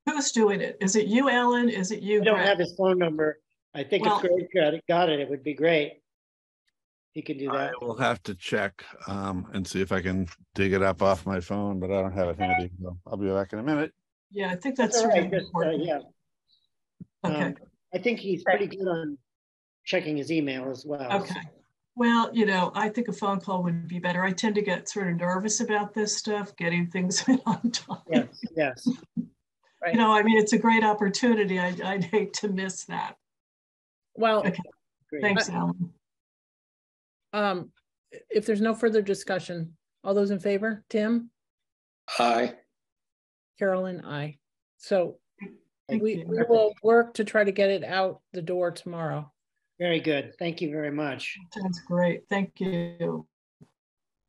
Speaker 1: Who's doing it? Is it you, Ellen? Is it you?
Speaker 5: I don't
Speaker 1: Greg?
Speaker 5: have his phone number. I think if
Speaker 1: Well-
Speaker 5: Greg got it, got it, it would be great. He could do
Speaker 12: I
Speaker 5: that.
Speaker 12: will have to check um and see if I can dig it up off my phone, but I don't have it handy. so I'll be back in a minute.
Speaker 1: Yeah, I think
Speaker 5: That's
Speaker 1: that's
Speaker 5: all
Speaker 1: really
Speaker 5: right, just, uh,
Speaker 1: important.
Speaker 5: yeah.
Speaker 1: Okay,
Speaker 5: Um, I think he's pretty good on checking his email as well.
Speaker 1: okay. Well, you know, I think a phone call would be better. I tend to get sort of nervous about this stuff, getting things on time.
Speaker 5: Yes, yes.
Speaker 1: You know, I mean, it's a great opportunity. I, I'd hate to miss that.
Speaker 2: Well,
Speaker 1: Okay,
Speaker 5: great.
Speaker 1: thanks, Alan.
Speaker 2: Um, if there's no further discussion, all those in favor, Tim,
Speaker 6: Aye.
Speaker 2: Carolyn, I. So
Speaker 1: Thank
Speaker 2: we,
Speaker 1: you.
Speaker 2: we will work to try to get it out the door tomorrow.
Speaker 5: Very good. Thank you very much.
Speaker 1: Sounds great. Thank you.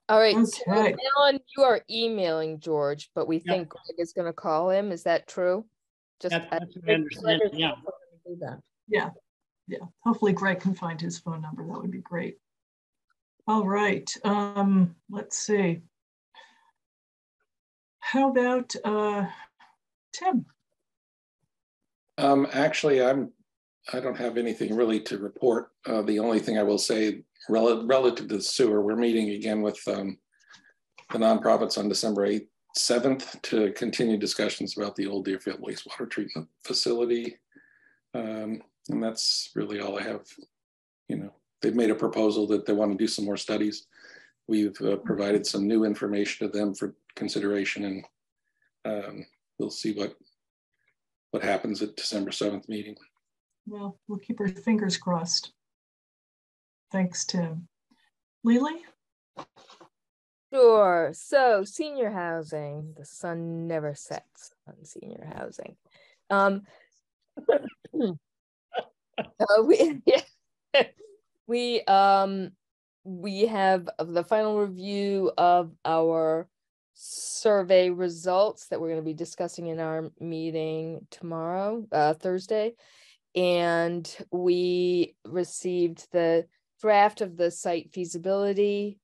Speaker 3: All right, so
Speaker 1: Okay.
Speaker 3: Alan, you are emailing George, but we
Speaker 5: Yeah.
Speaker 3: think Greg is gonna call him. Is that true? Just,
Speaker 5: That's that's what I understand, yeah.
Speaker 2: Do that.
Speaker 1: Yeah, yeah. Hopefully Greg can find his phone number. That would be great. All right, um, let's see. How about, uh, Tim?
Speaker 6: Um, actually, I'm, I don't have anything really to report. Uh, the only thing I will say rel- relative to the sewer, we're meeting again with, um, the nonprofits on December eighth, seventh to continue discussions about the old Deerfield wastewater treatment facility. Um, and that's really all I have. You know, they've made a proposal that they want to do some more studies. We've uh, provided some new information to them for consideration and um, we'll see what what happens at December 7th meeting.
Speaker 1: Well, we'll keep our fingers crossed. Thanks, Tim. Lily?
Speaker 3: Sure. So senior housing, the sun never sets on senior housing. Um, uh, we, yeah, we, um, we have the final review of our survey results that we're going to be discussing in our meeting tomorrow, uh, Thursday. And we received the draft of the site feasibility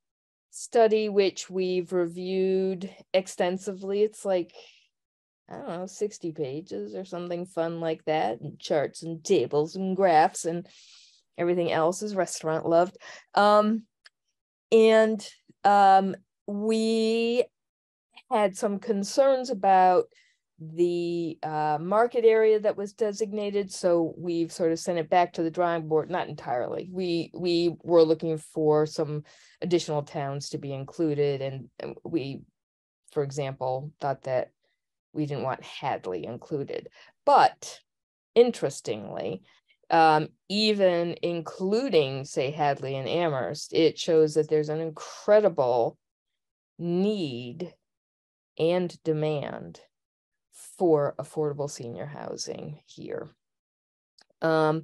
Speaker 3: study, which we've reviewed extensively. It's like, I don't know, 60 pages or something fun like that, and charts and tables and graphs and everything else is restaurant loved. Um, and um, we had some concerns about the uh, market area that was designated. So we've sort of sent it back to the drawing board, not entirely. We we were looking for some additional towns to be included. And and we, for example, thought that we didn't want Hadley included. But interestingly, um, even including, say, Hadley and Amherst, it shows that there's an incredible need and demand for affordable senior housing here. Um,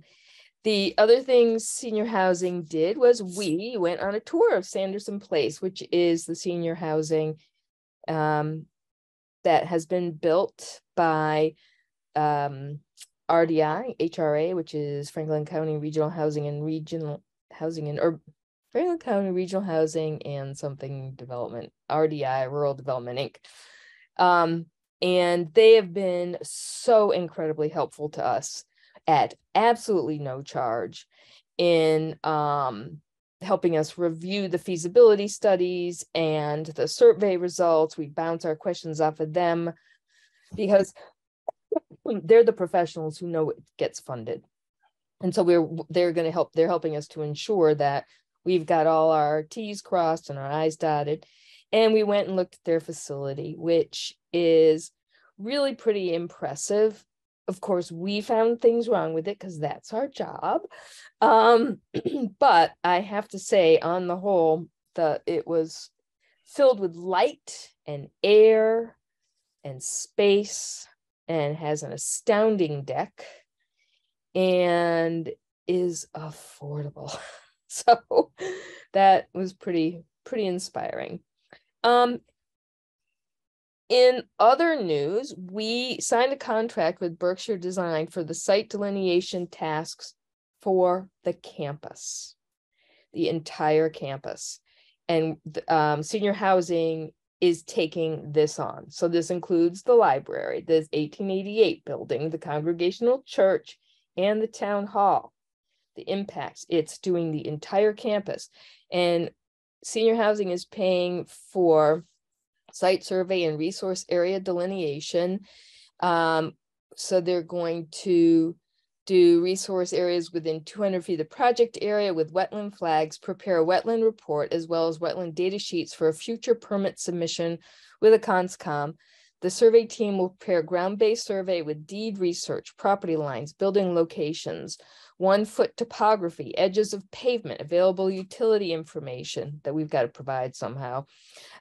Speaker 3: the other thing senior housing did was we went on a tour of Sanderson Place, which is the senior housing um, that has been built by um, RDI, HRA, which is Franklin County Regional Housing and Regional Housing and or Franklin County Regional Housing and something development, RDI, Rural Development Inc. Um, and they have been so incredibly helpful to us at absolutely no charge in um, helping us review the feasibility studies and the survey results. We bounce our questions off of them because they're the professionals who know it gets funded. And so we're they're going to help they're helping us to ensure that we've got all our T's crossed and our I's dotted. And we went and looked at their facility, which is really pretty impressive. Of course, we found things wrong with it because that's our job. Um, but I have to say, on the whole, the it was filled with light and air and space and has an astounding deck and is affordable. So that was pretty pretty inspiring. Um, in other news, we signed a contract with Berkshire Design for the site delineation tasks for the campus, the entire campus. And um, senior housing is taking this on. So this includes the library, the 1888 building, the Congregational Church, and the town hall. The impacts, it's doing the entire campus. And senior housing is paying for site survey and resource area delineation. Um, so they're going to do resource areas within 200 feet of the project area with wetland flags, prepare a wetland report, as well as wetland data sheets for a future permit submission with a conscom. The survey team will prepare ground-based survey with deed research, property lines, building locations, one foot topography, edges of pavement, available utility information that we've got to provide somehow.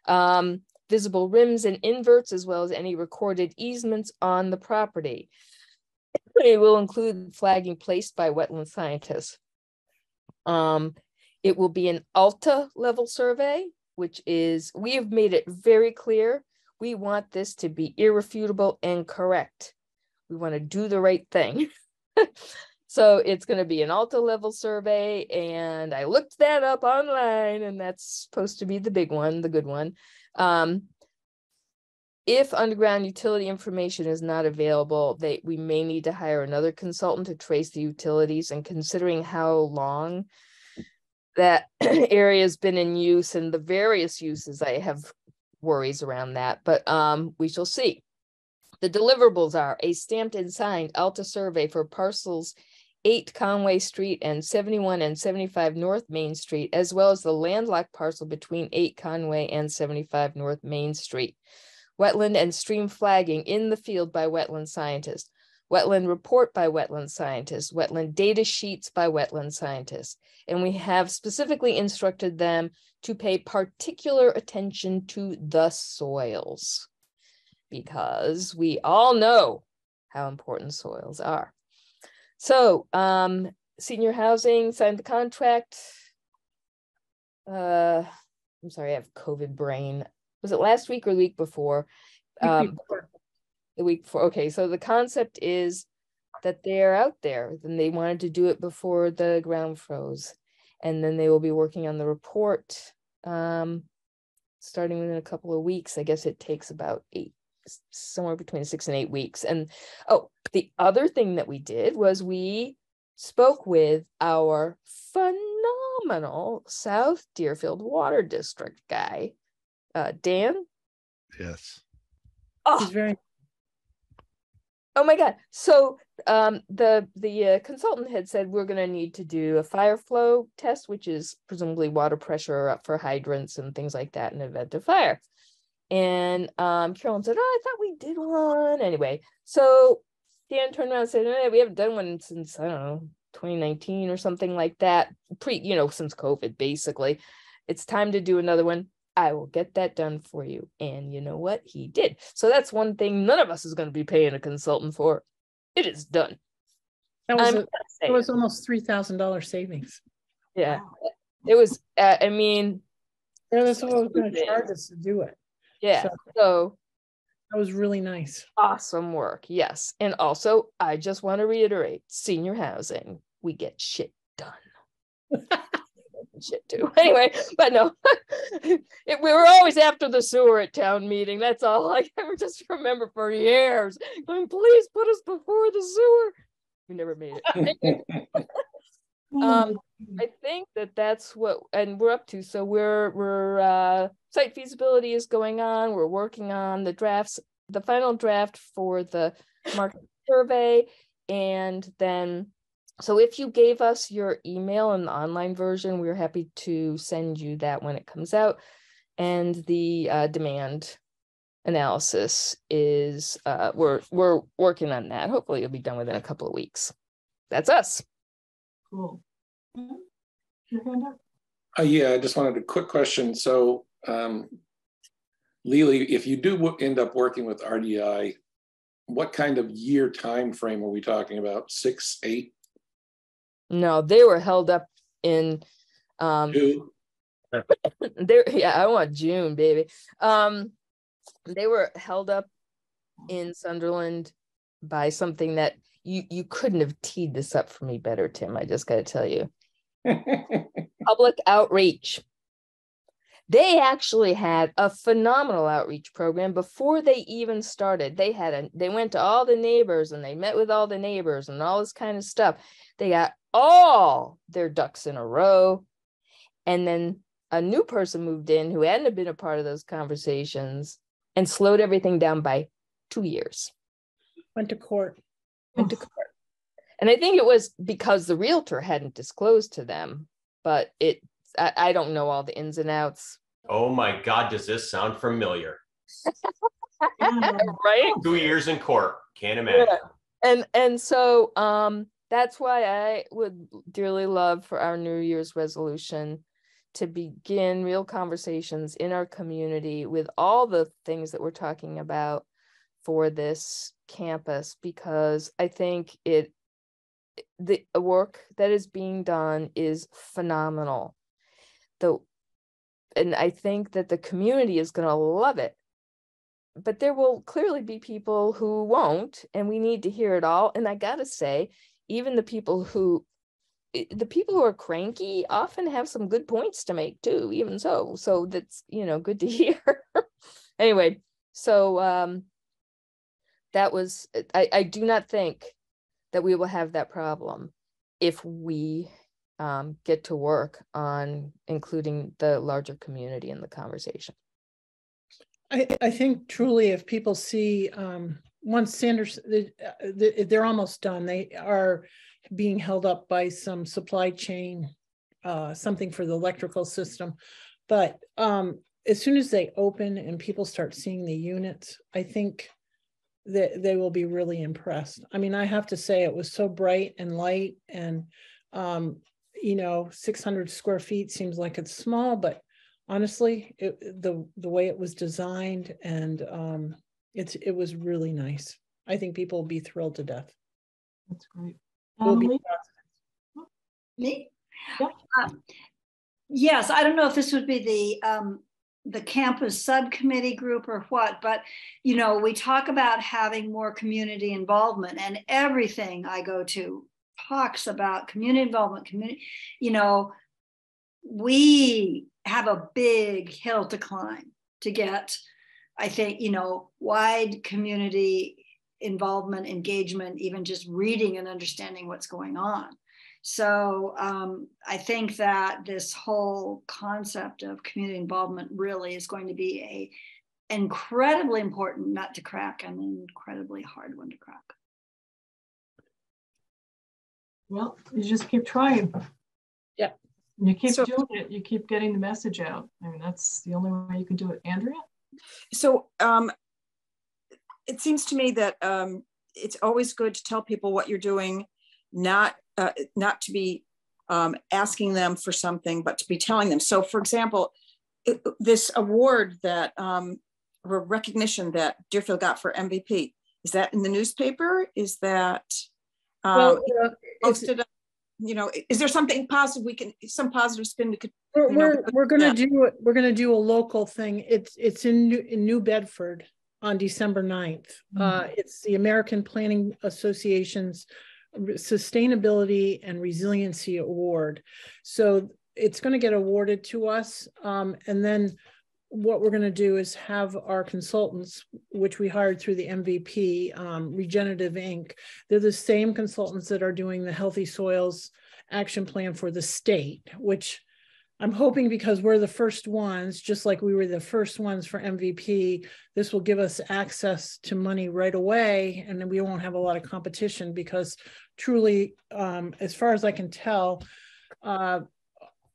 Speaker 3: Um, visible rims and inverts, as well as any recorded easements on the property. It will include flagging placed by wetland scientists. Um, it will be an ALTA level survey, which is, we have made it very clear. We want this to be irrefutable and correct. We want to do the right thing. so it's going to be an ALTA level survey. And I looked that up online, and that's supposed to be the big one, the good one. Um, if underground utility information is not available, they we may need to hire another consultant to trace the utilities and considering how long that area has been in use and the various uses, I have worries around that, but um, we shall see. The deliverables are a stamped and signed Alta survey for parcels 8 Conway Street and 71 and 75 North Main Street, as well as the landlocked parcel between 8 Conway and 75 North Main Street wetland and stream flagging in the field by wetland scientists, wetland report by wetland scientists, wetland data sheets by wetland scientists. And we have specifically instructed them to pay particular attention to the soils because we all know how important soils are. So um, senior housing signed the contract. Uh, I'm sorry, I have COVID brain was it last week or the week before? Um, the week before. Okay, so the concept is that they're out there, and they wanted to do it before the ground froze, and then they will be working on the report. Um, starting within a couple of weeks. I guess it takes about eight, somewhere between six and eight weeks. And oh, the other thing that we did was we spoke with our phenomenal South Deerfield Water District guy uh, Dan.
Speaker 12: Yes.
Speaker 3: Oh,
Speaker 2: He's very
Speaker 3: oh my God. So um, the the uh, consultant had said we're going to need to do a fire flow test, which is presumably water pressure up for hydrants and things like that in the event of fire. And um, Carolyn said, "Oh, I thought we did one anyway." So Dan turned around and said, eh, "We haven't done one since I don't know 2019 or something like that. Pre, you know, since COVID, basically. It's time to do another one." I will get that done for you. And you know what? He did. So that's one thing none of us is going to be paying a consultant for. It is done.
Speaker 2: That was, a, it was almost $3,000 savings.
Speaker 3: Yeah. It was, uh, I mean,
Speaker 2: yeah, that's what I was going to charge us to do it.
Speaker 3: Yeah. So, so
Speaker 2: that was really nice.
Speaker 3: Awesome work. Yes. And also, I just want to reiterate senior housing, we get shit done. shit too. Anyway, but no, it, we were always after the sewer at town meeting. That's all I ever just remember for years. Going, please put us before the sewer. We never made it. um, I think that that's what, and we're up to. So we're we're uh, site feasibility is going on. We're working on the drafts, the final draft for the market survey, and then so if you gave us your email in the online version, we're happy to send you that when it comes out. And the uh, demand analysis is uh, we're we're working on that. Hopefully, it'll be done within a couple of weeks. That's us.
Speaker 1: Cool. Your hand up.
Speaker 6: Uh, yeah, I just wanted a quick question. So um, Lily, if you do end up working with RDI, what kind of year time frame are we talking about? Six, eight?
Speaker 3: No, they were held up in um they yeah, I want June, baby. Um they were held up in Sunderland by something that you you couldn't have teed this up for me better, Tim. I just gotta tell you. Public outreach. They actually had a phenomenal outreach program before they even started. They had a they went to all the neighbors and they met with all the neighbors and all this kind of stuff. They got all their ducks in a row. And then a new person moved in who hadn't been a part of those conversations and slowed everything down by two years.
Speaker 2: Went to court.
Speaker 3: Went to court. And I think it was because the realtor hadn't disclosed to them, but it I, I don't know all the ins and outs.
Speaker 10: Oh my God, does this sound familiar?
Speaker 3: right?
Speaker 10: Two years in court. Can't imagine.
Speaker 3: Yeah. And and so um that's why I would dearly love for our New Year's resolution to begin real conversations in our community with all the things that we're talking about for this campus because I think it the work that is being done is phenomenal. The and I think that the community is going to love it. But there will clearly be people who won't, and we need to hear it all. And I got to say, even the people who the people who are cranky often have some good points to make too even so so that's you know good to hear anyway so um that was i i do not think that we will have that problem if we um, get to work on including the larger community in the conversation
Speaker 2: I, I think truly if people see um, once Sanders, they're almost done. They are being held up by some supply chain, uh, something for the electrical system. But um, as soon as they open and people start seeing the units, I think that they will be really impressed. I mean, I have to say it was so bright and light and, um, you know, 600 square feet seems like it's small, but honestly, it, the the way it was designed and um, it's it was really nice. I think people will be thrilled to death.
Speaker 1: That's great.
Speaker 2: We'll be
Speaker 4: Me? Uh, yes, I don't know if this would be the um, the campus subcommittee group or what, but you know, we talk about having more community involvement, and everything I go to talks about community involvement. Community, you know, we have a big hill to climb to get. I think you know wide community involvement, engagement, even just reading and understanding what's going on. So um, I think that this whole concept of community involvement really is going to be a incredibly important nut to crack and an incredibly hard one to crack.
Speaker 1: Well, you just keep trying.
Speaker 2: Yeah.
Speaker 1: You keep
Speaker 8: So-
Speaker 1: doing it, you keep getting the message out. I mean, that's the only way you can do it. Andrea?
Speaker 8: So um, it seems to me that um, it's always good to tell people what you're doing, not uh, not to be um, asking them for something, but to be telling them. So, for example, it, this award that um, recognition that Deerfield got for MVP is that in the newspaper? Is that um,
Speaker 2: Well, uh,
Speaker 8: posted? You know, is there something positive we can, some positive spin we could?
Speaker 2: We're,
Speaker 8: you know,
Speaker 2: we're, we're gonna
Speaker 8: yeah.
Speaker 2: do it. We're gonna do a local thing. It's it's in New, in New Bedford on December 9th. Uh, it's the American Planning Association's Sustainability and Resiliency Award. So it's going to get awarded to us, um, and then what we're going to do is have our consultants, which we hired through the MVP, um, Regenerative Inc. They're the same consultants that are doing the Healthy Soils Action Plan for the state, which I'm hoping because we're the first ones, just like we were the first ones for MVP, this will give us access to money right away, and we won't have a lot of competition because truly, um, as far as I can tell, uh,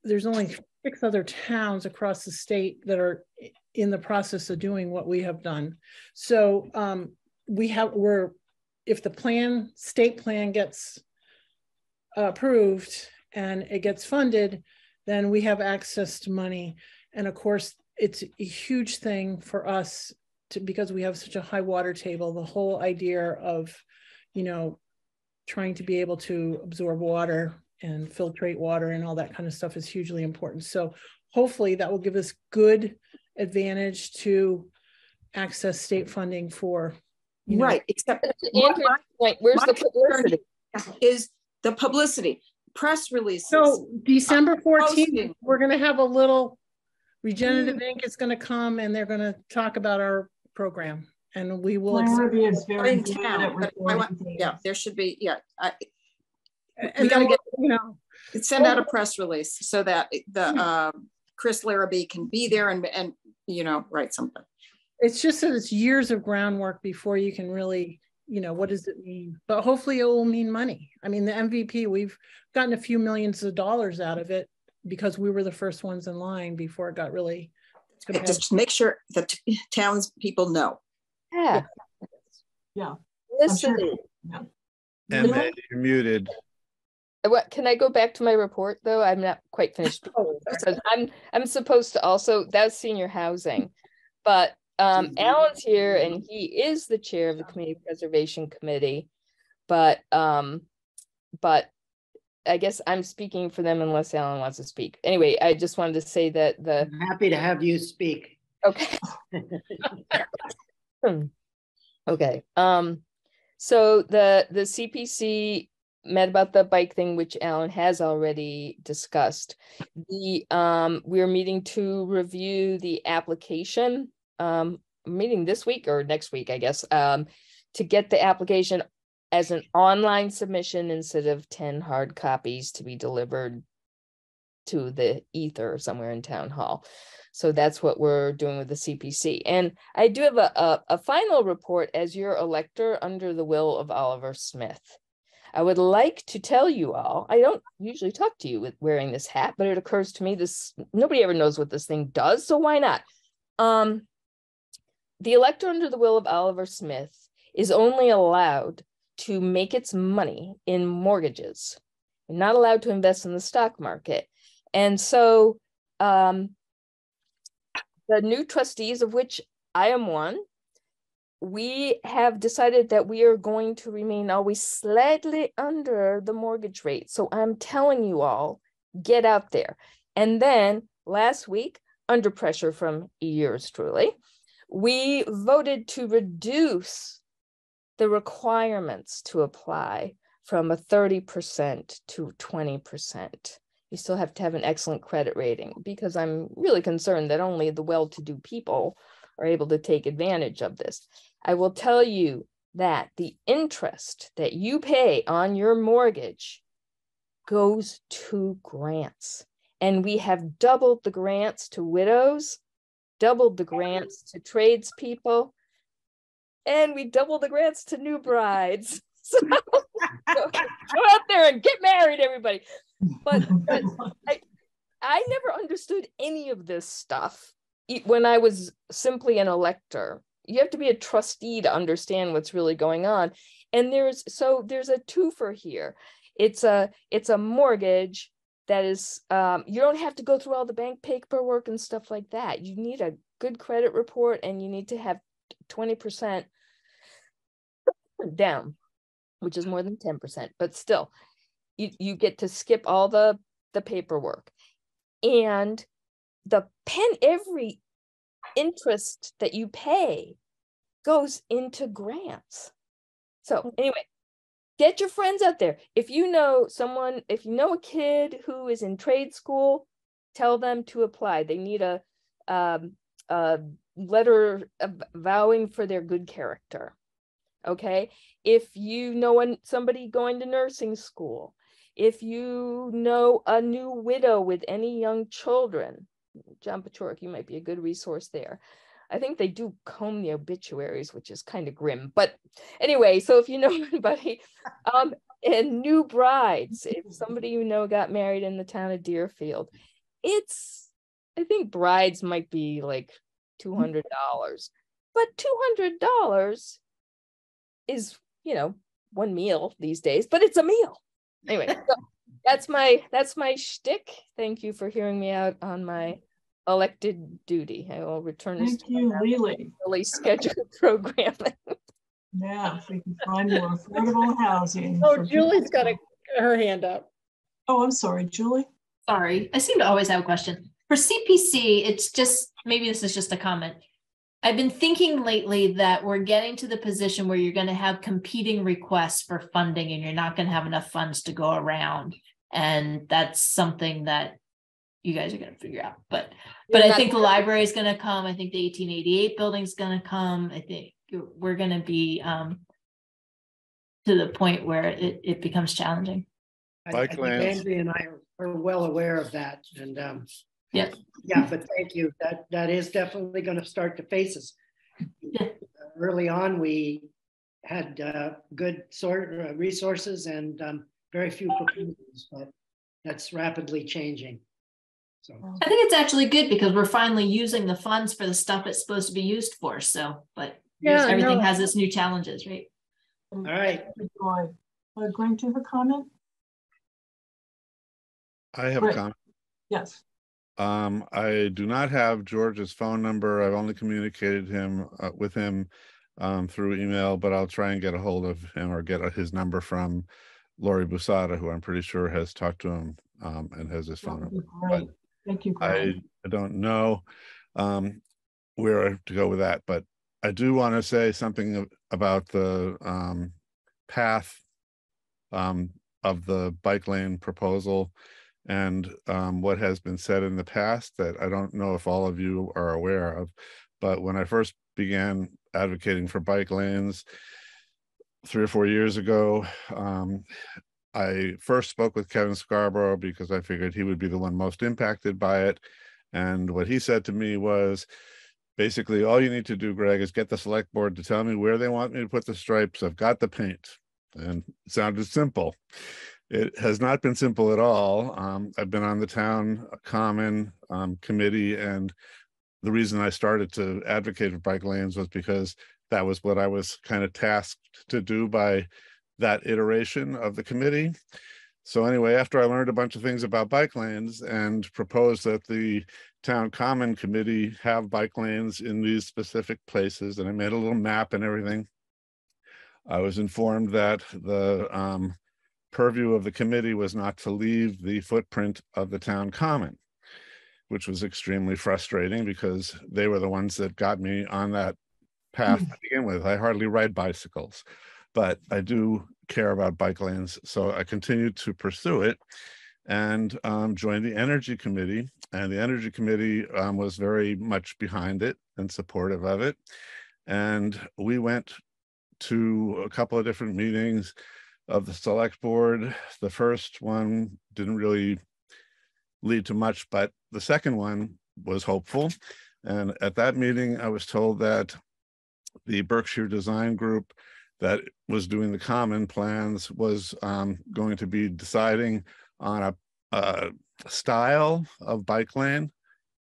Speaker 2: there's only six other towns across the state that are in the process of doing what we have done. So um, we have we're if the plan state plan gets approved and it gets funded, then we have access to money. And of course, it's a huge thing for us to because we have such a high water table. The whole idea of, you know, trying to be able to absorb water and filtrate water and all that kind of stuff is hugely important. So hopefully that will give us good advantage to access state funding for you know,
Speaker 8: Right, except
Speaker 3: Andrew's point, where's the publicity?
Speaker 8: is the publicity, press releases.
Speaker 2: So December uh,
Speaker 8: fourteenth,
Speaker 2: we're gonna have a little Regenerative mm. Inc. is gonna come and they're gonna talk about our program and we will. ex-
Speaker 1: Larrabee is very
Speaker 8: in town, I want- Yeah, there should be, yeah, I,
Speaker 2: And
Speaker 8: we gotta get-
Speaker 2: you know,
Speaker 8: send out a press release so that the, um, Chris Larrabee can be there and, and, you know, write something.
Speaker 2: it's just that it's years of groundwork before you can really, you know, what does it mean? But hopefully it will mean money. I mean, the MVP, we've gotten a few millions of dollars out of it because we were the first ones in line before it got really. competitive.
Speaker 8: Just make sure the t- towns people know.
Speaker 3: Yeah.
Speaker 1: Yeah.
Speaker 3: Listen,
Speaker 12: And then you're muted.
Speaker 3: What can I go back to my report though? I'm not quite finished I'm I'm supposed to also that's senior housing, but um Alan's here and he is the chair of the community preservation committee, but um but I guess I'm speaking for them unless Alan wants to speak. Anyway, I just wanted to say that the
Speaker 5: I'm happy to have you speak.
Speaker 3: Okay. Hmm. Okay, um, so the, the CPC met about the bike thing, which Alan has already discussed. The, um, we're meeting to review the application, um, meeting this week or next week, I guess, um, to get the application as an online submission instead of ten hard copies to be delivered to the ether somewhere in town hall. So that's what we're doing with the CPC. And I do have a, a, a final report as your elector under the will of Oliver Smith. I would like to tell you all, I don't usually talk to you with wearing this hat, but it occurs to me this, nobody ever knows what this thing does, so why not? Um, the elector under the will of Oliver Smith is only allowed to make its money in mortgages, not allowed to invest in the stock market. And so um, the new trustees, of which I am one, we have decided that we are going to remain always slightly under the mortgage rate. So I'm telling you all, get out there. And then last week, under pressure from yours truly, we voted to reduce the requirements to apply from a 30% to 20%. You still have to have an excellent credit rating because I'm really concerned that only the well to do people are able to take advantage of this. I will tell you that the interest that you pay on your mortgage goes to grants. And we have doubled the grants to widows, doubled the grants to tradespeople, and we doubled the grants to new brides. So go, out there and get married, everybody. But, but I, I never understood any of this stuff when I was simply an elector. You have to be a trustee to understand what's really going on. And there's so there's a twofer here. It's a it's a mortgage that is um, you don't have to go through all the bank paperwork and stuff like that. You need a good credit report and you need to have 20% down, which is more than 10%, but still you, you get to skip all the the paperwork and the pen every interest that you pay goes into grants. So anyway get your friends out there. If you know someone if you know a kid who is in trade school tell them to apply. They need a um, a letter vowing for their good character okay? If you know somebody going to nursing school if you know a new widow with any young children, John you might be a good resource there. I think they do comb the obituaries, which is kind of grim. But anyway, so if you know anybody, um, and new brides, if somebody you know got married in the town of Deerfield, it's I think brides might be like two hundred dollars, but two hundred dollars is you know one meal these days, but it's a meal anyway, so that's my that's my shtick. Thank you for hearing me out on my elected duty. I will return
Speaker 1: Thank
Speaker 3: to
Speaker 1: you,
Speaker 3: my
Speaker 1: Lily.
Speaker 3: scheduled programming.
Speaker 1: Yeah, if we can find more affordable housing.
Speaker 2: Oh,
Speaker 1: for
Speaker 2: Julie's
Speaker 1: people.
Speaker 2: got a, her hand up.
Speaker 1: Oh, I'm sorry, Julie.
Speaker 9: Sorry, I seem to always have a question. For CPC, it's just, maybe this is just a comment. I've been thinking lately that we're getting to the position where you're gonna have competing requests for funding and you're not gonna have enough funds to go around. And that's something that you guys are gonna figure out, but, but I think the library is gonna come. I think the eighteen eighty-eight building is gonna come. I think we're gonna be, um, to the point where it, it becomes challenging.
Speaker 5: I- I think
Speaker 12: lanes.
Speaker 5: Andrea and I are- are well aware of that and, um,
Speaker 9: Yeah.
Speaker 5: yeah, but thank you. That, that is definitely going to start to face us.
Speaker 9: Yeah.
Speaker 5: Early on, we had, uh, good sort, uh, resources and, um, very few proposals, but that's rapidly changing. So,
Speaker 9: I think it's actually good because we're finally using the funds for the stuff it's supposed to be used for, so, but
Speaker 2: Yeah,
Speaker 9: everything
Speaker 2: no.
Speaker 9: has its new challenges, right?
Speaker 5: all right.
Speaker 1: Joy. Uh, Greg, do you have a comment?
Speaker 12: I have a comment.
Speaker 1: Yes.
Speaker 12: Um, I do not have George's phone number. I've only communicated him, uh, with him um, through email, but I'll try and get a hold of him or get his number from Lori Busada, who I'm pretty sure has talked to him um, and has his phone number.
Speaker 1: be Great. Thank you,
Speaker 12: I, I don't know um, where to go with that, but I do want to say something about the um, path um, of the bike lane proposal and um, what has been said in the past that I don't know if all of you are aware of. But when I first began advocating for bike lanes three or four years ago, um, I first spoke with Kevin Scarborough because I figured he would be the one most impacted by it. And what he said to me was basically, all you need to do, Greg, is get the select board to tell me where they want me to put the stripes. I've got the paint. And sounded simple. It has not been simple at all. Um, I've been on the town common um, committee and the reason I started to advocate for bike lanes was because that was what I was kind of tasked to do by that iteration of the committee. So anyway, after I learned a bunch of things about bike lanes and proposed that the town common committee have bike lanes in these specific places, and I made a little map and everything. I was informed that the um, purview of the committee was not to leave the footprint of the town common, which was extremely frustrating because they were the ones that got me on that path to begin with. I hardly ride bicycles, but I do care about bike lanes. So I continued to pursue it and um, joined the Energy Committee. And the Energy Committee um, was very much behind it and supportive of it. And we went to a couple of different meetings of the select board. The first one didn't really lead to much, but the second one was hopeful. And at that meeting, I was told that the Berkshire Design Group that was doing the common plans was um, going to be deciding on a, a style of bike lane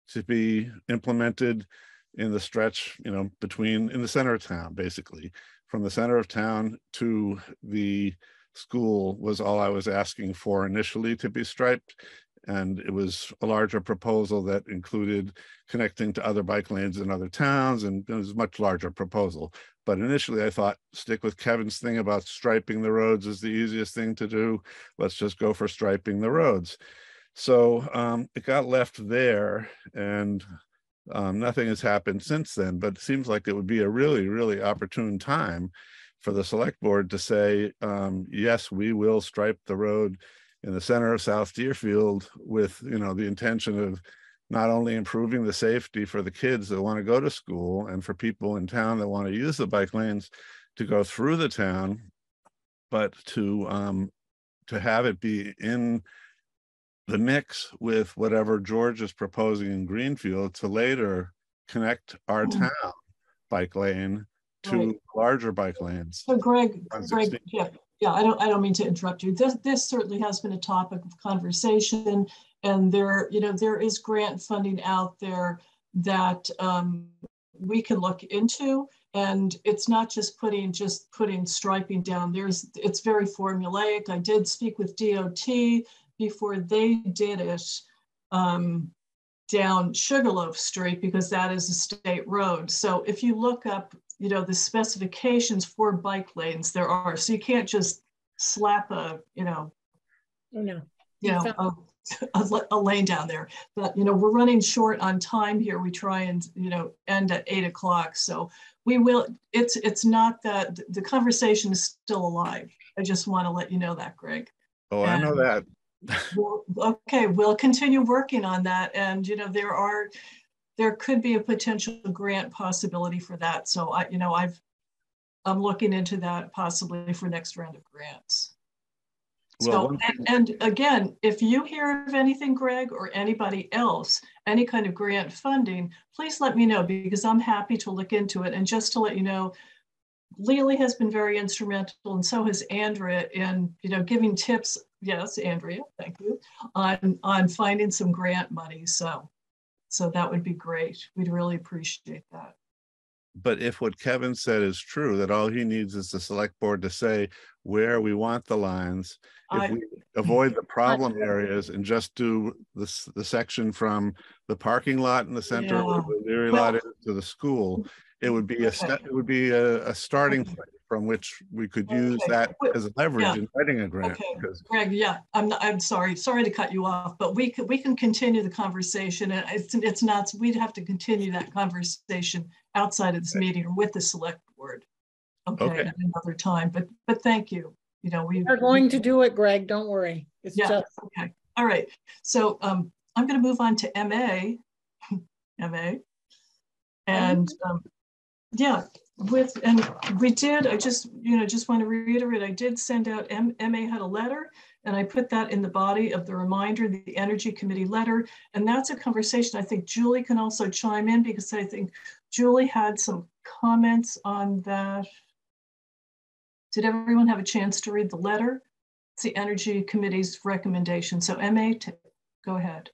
Speaker 12: to be implemented in the stretch, you know, between in the center of town, basically, from the center of town to the school was all I was asking for initially to be striped. And it was a larger proposal that included connecting to other bike lanes in other towns, and it was a much larger proposal. But initially, I thought stick with Kevin's thing about striping the roads is the easiest thing to do. Let's just go for striping the roads. So um, it got left there, and um, nothing has happened since then. But it seems like it would be a really, really opportune time for the select board to say, um, yes, we will stripe the road in the center of South Deerfield with, you know, the intention of not only improving the safety for the kids that want to go to school and for people in town that want to use the bike lanes to go through the town, but to um, to have it be in the mix with whatever George is proposing in Greenfield to later connect our
Speaker 1: Mm.
Speaker 12: town bike lane to
Speaker 1: Right.
Speaker 12: larger bike lanes.
Speaker 1: So Greg, Greg,
Speaker 12: 16.
Speaker 1: yeah, yeah, I don't, I don't mean to interrupt you. This, this certainly has been a topic of conversation. And there, you know, there is grant funding out there that um, we can look into. And it's not just putting, just putting striping down. There's, it's very formulaic. I did speak with DOT before they did it. Um, down Sugarloaf Street because that is a state road. So if you look up, you know, the specifications for bike lanes, there are. So you can't just slap a, you know,
Speaker 2: Oh, no.
Speaker 1: you know, a, a, a lane down there. But, you know, we're running short on time here. We try and, you know, end at eight o'clock. So we will, it's, it's not that the conversation is still alive. I just want to let you know that, Greg.
Speaker 12: Oh, I know
Speaker 1: And-
Speaker 12: that.
Speaker 1: Well, okay, we'll continue working on that. And, you know, there are, there could be a potential grant possibility for that. So I, you know, I've, I'm looking into that possibly for next round of grants.
Speaker 12: Well,
Speaker 1: So, and, and again, if you hear of anything, Greg, or anybody else, any kind of grant funding, please let me know because I'm happy to look into it. And just to let you know, Lily has been very instrumental and so has Andrea in, you know, giving tips. Yes, Andrea, thank you, on, on finding some grant money. So, so that would be great. We'd really appreciate that.
Speaker 12: But if what Kevin said is true, that all he needs is the select board to say where we want the lines. If
Speaker 1: I-
Speaker 12: we avoid the problem areas and just do this, the section from the parking lot in the center
Speaker 1: Yeah.
Speaker 12: where the
Speaker 1: Well-
Speaker 12: lot is to the school, it would be a step, it would be a, a starting
Speaker 1: Okay.
Speaker 12: point from which we could use
Speaker 1: Okay.
Speaker 12: that as a leverage
Speaker 1: yeah.
Speaker 12: in writing a grant.
Speaker 1: Okay.
Speaker 12: because
Speaker 1: Greg, yeah, I'm, not- I'm sorry, sorry to cut you off, but we can, we can continue the conversation. And it's, it's not, we'd have to continue that conversation outside of this meeting or with the select board. Okay,
Speaker 12: Okay.
Speaker 1: at another time, but, but thank you. You know, we.
Speaker 2: We're going to do it, Greg. Don't worry. It's
Speaker 1: Yeah,
Speaker 2: just,
Speaker 1: okay, all right. So um, I'm gonna move on to MA, MA. And um, yeah, with, and we did, I just, you know, just want to reiterate, I did send out, M- MA had a letter and I put that in the body of the reminder, the Energy Committee letter. And that's a conversation I think Julie can also chime in because I think Julie had some comments on that. Did everyone have a chance to read the letter? It's the Energy Committee's recommendation. So MA, go ahead.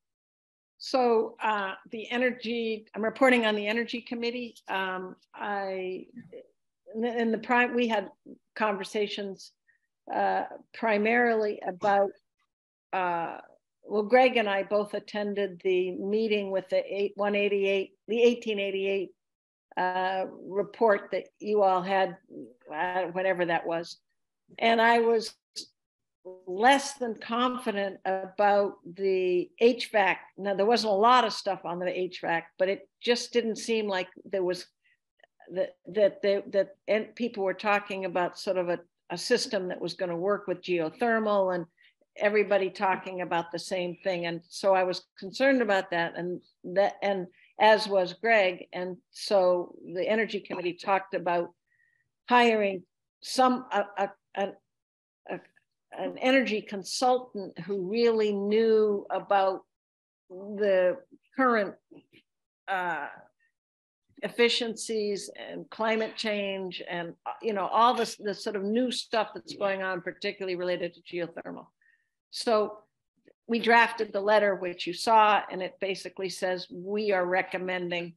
Speaker 11: So uh, the energy, I'm reporting on the energy committee. Um, I, in the- prime, we had conversations uh, primarily about, uh, well, Greg and I both attended the meeting with the eight, 188, the 1888 uh, report that you all had, uh, whatever that was. And I was less than confident about the HVAC. Now, there wasn't a lot of stuff on the HVAC, but it just didn't seem like there was that that they, that and people were talking about sort of a, a system that was going to work with geothermal and everybody talking about the same thing. And so I was concerned about that and that and as was Greg. And so the energy committee talked about hiring some a, a, a, a an energy consultant who really knew about the current uh, efficiencies and climate change and you know all this the sort of new stuff that's going on particularly related to geothermal. So we drafted the letter which you saw and it basically says we are recommending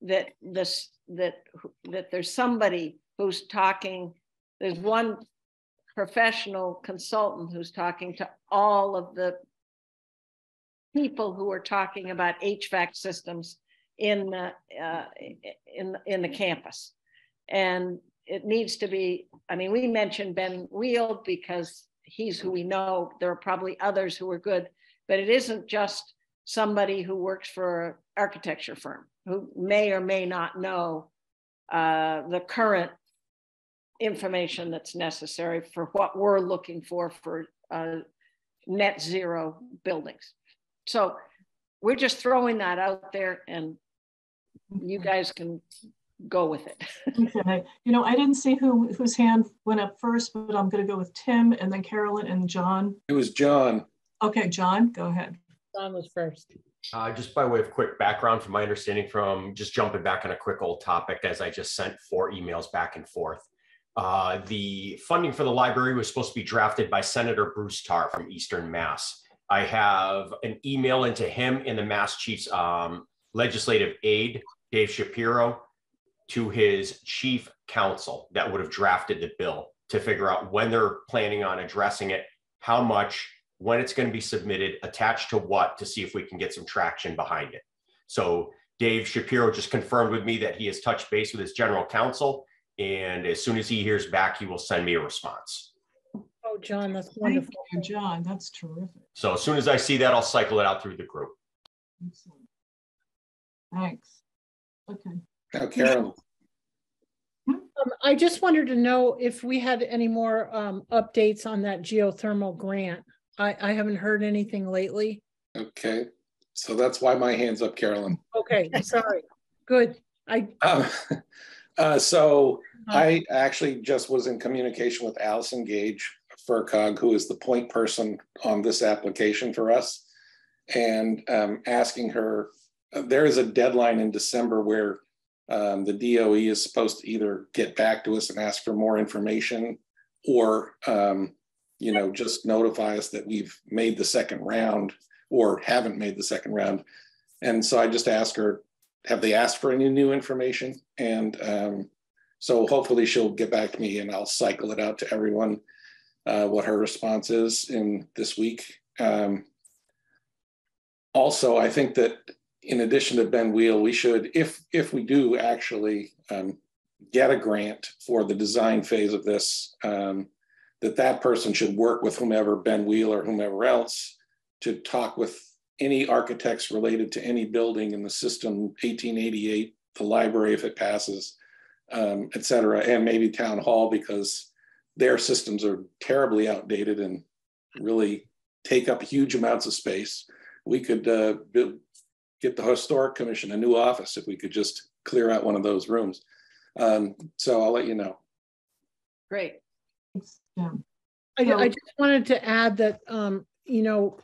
Speaker 11: that this that that there's somebody who's talking there's one professional consultant who's talking to all of the people who are talking about HVAC systems in the uh, in in the campus, and it needs to be. I mean, we mentioned Ben Wheel because he's who we know. There are probably others who are good, but it isn't just somebody who works for an architecture firm who may or may not know uh, the current information that's necessary for what we're looking for for uh, net zero buildings. So we're just throwing that out there and you guys can go with it.
Speaker 1: Okay, you know, I didn't see who, whose hand went up first, but I'm gonna go with Tim and then Carolyn and John.
Speaker 6: It was John.
Speaker 1: Okay, John, go ahead.
Speaker 2: John was first.
Speaker 10: Uh, just by way of quick background, from my understanding, from just jumping back on a quick old topic, as I just sent four emails back and forth. Uh, the funding for the library was supposed to be drafted by Senator Bruce Tarr from Eastern Mass. I have an email into him and the Mass Chief's um, legislative aide, Dave Shapiro, to his chief counsel that would have drafted the bill to figure out when they're planning on addressing it, how much, when it's going to be submitted, attached to what, to see if we can get some traction behind it. So Dave Shapiro just confirmed with me that he has touched base with his general counsel. And as soon as he hears back, he will send me a response.
Speaker 2: Oh, John, that's
Speaker 1: Thank
Speaker 2: wonderful.
Speaker 1: you, John. That's terrific.
Speaker 10: So as soon as I see that, I'll cycle it out through the group.
Speaker 1: Excellent. Thanks. Okay.
Speaker 6: Now, Carolyn,
Speaker 2: Um, I just wanted to know if we had any more um updates on that geothermal grant. I I haven't heard anything lately.
Speaker 6: okay, so that's why my hand's up, Carolyn.
Speaker 2: Okay, sorry. Good. I
Speaker 6: Um, uh, so I actually just was in communication with Allison Gage, FRCOG, who is the point person on this application for us. And um, asking her, uh, there is a deadline in December where um, the DOE is supposed to either get back to us and ask for more information or, um, you know, just notify us that we've made the second round or haven't made the second round. And so I just asked her, have they asked for any new information? And um, so hopefully she'll get back to me and I'll cycle it out to everyone uh, what her response is in this week. Um, also, I think that in addition to Ben Wheel, we should, if if we do actually um, get a grant for the design phase of this, um, that that person should work with whomever Ben Wheel or whomever else to talk with any architects related to any building in the system, 1888, the library if it passes, um, et cetera, and maybe town hall because their systems are terribly outdated and really take up huge amounts of space. We could uh, build, get the historic commission a new office if we could just clear out one of those rooms. Um, so I'll let you know.
Speaker 11: Great.
Speaker 1: Yeah.
Speaker 2: I, I just wanted to add that, um, you know,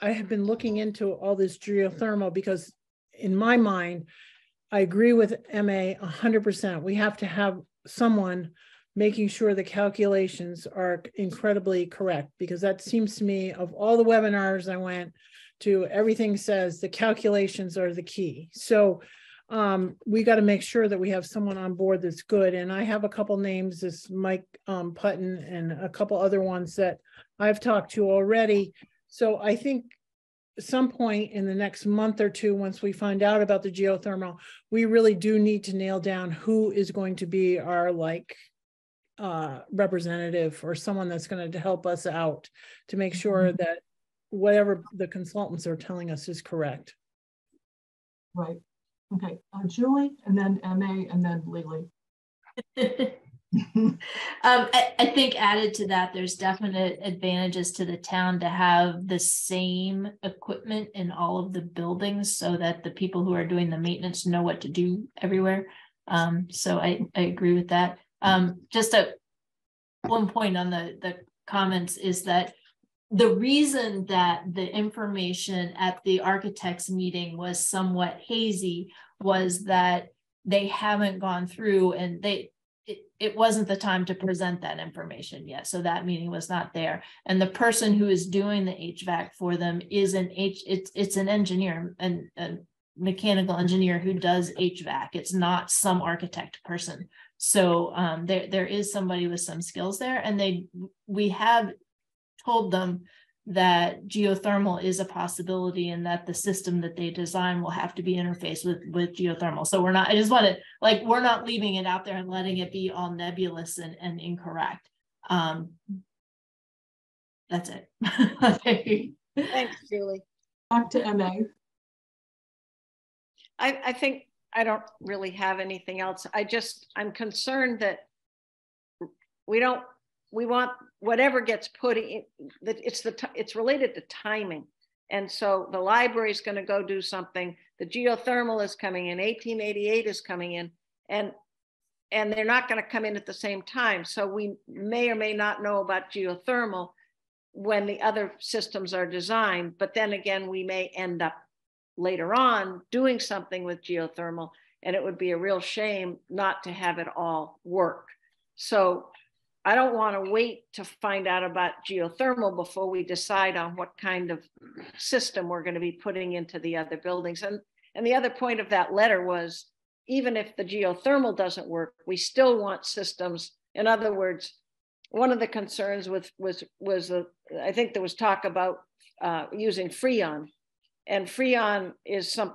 Speaker 2: I have been looking into all this geothermal because in my mind, I agree with MA hundred percent. We have to have someone making sure the calculations are incredibly correct because that seems to me of all the webinars I went to, everything says the calculations are the key. So um, we got to make sure that we have someone on board that's good. And I have a couple names, this Mike um, Putton and a couple other ones that I've talked to already. So I think some point in the next month or two, once we find out about the geothermal, we really do need to nail down who is going to be our like uh, representative or someone that's going to help us out to make sure that whatever the consultants are telling us is correct.
Speaker 1: Right. Okay. Uh, Julie, and then MA, and then Lily.
Speaker 9: um, I, I think added to that, there's definite advantages to the town to have the same equipment in all of the buildings so that the people who are doing the maintenance know what to do everywhere. Um, so I, I agree with that. Um, just a one point on the, the comments is that the reason that the information at the architects meeting was somewhat hazy was that they haven't gone through and they it, wasn't the time to present that information yet. So that meeting was not there. And the person who is doing the HVAC for them is an H, it's it's an engineer and a mechanical engineer who does HVAC. It's not some architect person. So um, there there is somebody with some skills there, and they we have told them that geothermal is a possibility and that the system that they design will have to be interfaced with with geothermal so we're not i just want to like we're not leaving it out there and letting it be all nebulous and, and incorrect um that's it
Speaker 11: Thanks, Julie.
Speaker 1: Back to MA.
Speaker 11: I, I think I don't really have anything else. I just, I'm concerned that we don't, we want whatever gets put in, that it's the, it's related to timing. And so the library is going to go do something. The geothermal is coming in, 1888 is coming in, and and they're not going to come in at the same time. So we may or may not know about geothermal when the other systems are designed. But then again, we may end up later on doing something with geothermal, and it would be a real shame not to have it all work. So I don't want to wait to find out about geothermal before we decide on what kind of system we're going to be putting into the other buildings. And, and the other point of that letter was even if the geothermal doesn't work, we still want systems. In other words, one of the concerns with was was I think there was talk about uh, using Freon, and Freon is some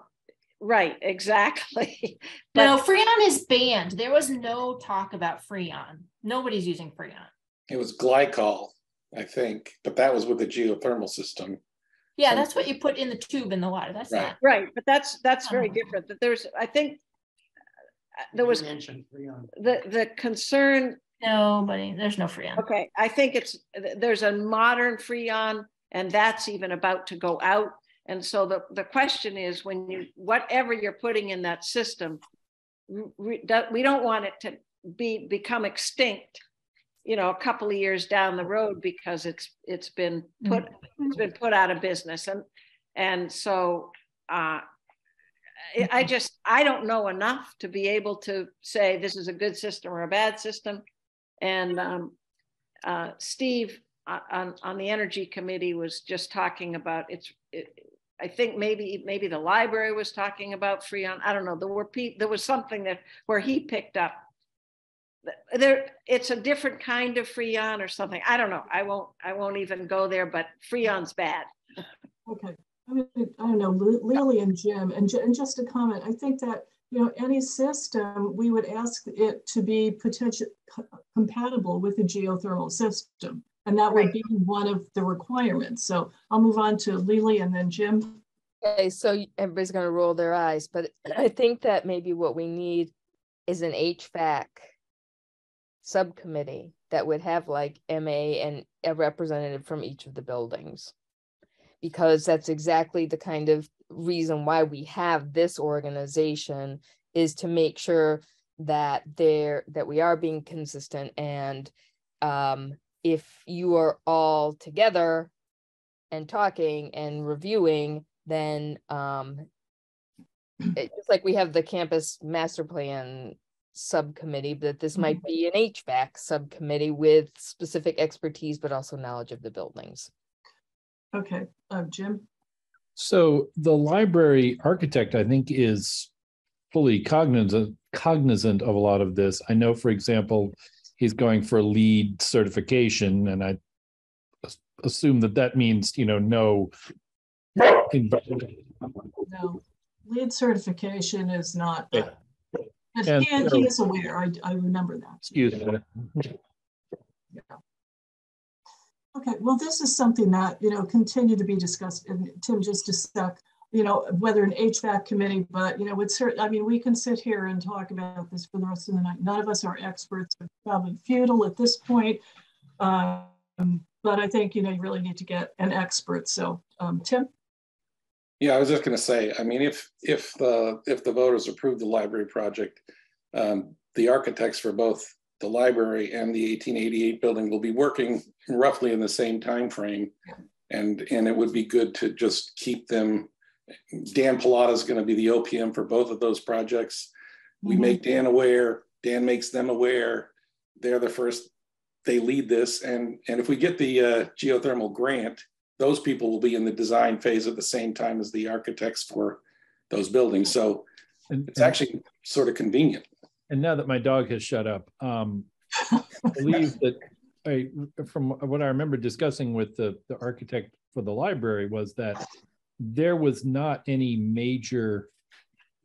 Speaker 11: right, exactly.
Speaker 9: No, Freon is banned. There was no talk about Freon. Nobody's using Freon.
Speaker 6: It was glycol, I think, but that was with the geothermal system.
Speaker 9: Yeah, that's what you put in the tube in the water. That's
Speaker 6: Right.
Speaker 9: not.
Speaker 11: Right, but that's, that's very
Speaker 9: Oh.
Speaker 11: different, that there's, I think uh, there was
Speaker 5: mentioned Freon.
Speaker 11: the, the concern
Speaker 9: Nobody, there's no Freon.
Speaker 11: Okay, I think it's, there's a modern Freon and that's even about to go out. And so the, the question is when you, whatever you're putting in that system, r- re- that- we don't want it to be, become extinct, you know, a couple of years down the road because it's, it's been put, it's been put out of business. And, and so, uh, I- I just, I don't know enough to be able to say this is a good system or a bad system. And um, uh, Steve uh, on, on the energy committee was just talking about it's, it, I think maybe, maybe the library was talking about Freon. I don't know. There were pe- there was something that where he picked up. There, it's a different kind of Freon or something. I don't know. I won't, I won't even go there, but Freon's bad.
Speaker 1: Okay, I mean, I don't know, Lily and Jim, and, and just a comment, I think that, you know, any system, we would ask it to be potential compatible with a geothermal system. And that would
Speaker 11: Right.
Speaker 1: be one of the requirements. So I'll move on to Lily and then Jim.
Speaker 3: Okay, so everybody's gonna roll their eyes, but I think that maybe what we need is an HVAC subcommittee that would have like MA and a representative from each of the buildings. Because that's exactly the kind of reason why we have this organization is to make sure that there, that we are being consistent and um, if you are all together and talking and reviewing, then um, it- just like we have the campus master plan subcommittee, that this might be an HVAC subcommittee with specific expertise, but also knowledge of the buildings.
Speaker 1: Okay, uh, Jim.
Speaker 7: So the library architect, I think, is fully cognizant cognizant of a lot of this. I know, for example, he's going for LEED certification, and I assume that that means you know no.
Speaker 1: No, LEED certification is not,
Speaker 7: Yeah.
Speaker 1: but
Speaker 7: And
Speaker 1: he,
Speaker 7: so-
Speaker 1: he is aware, I, I remember that.
Speaker 7: Excuse me. Yeah.
Speaker 1: Okay, well, this is something that, you know, continue to be discussed, and Tim, just a sec, you know, whether an HVAC committee, but, you know, it's certain, I mean, we can sit here and talk about this for the rest of the night. None of us are experts, it's probably futile at this point. Um, but I think, you know, you really need to get an expert, so, um, Tim?
Speaker 6: Yeah, I was just gonna say, I mean, if, if the, if the voters approve the library project, um, the architects for both the library and the eighteen eighty-eight building will be working roughly in the same time frame, And, and it would be good to just keep them, Dan Pilata is gonna be the OPM for both of those projects. We
Speaker 1: Mhm.
Speaker 6: make Dan aware, Dan makes them aware, they're the first, they lead this, and, and if we get the uh, geothermal grant, those people will be in the design phase at the same time as the architects for those buildings, so
Speaker 7: And,
Speaker 6: it's actually sort of convenient.
Speaker 7: and now that my dog has shut up, um, I believe that I, from what I remember discussing with the, the architect for the library was that there was not any major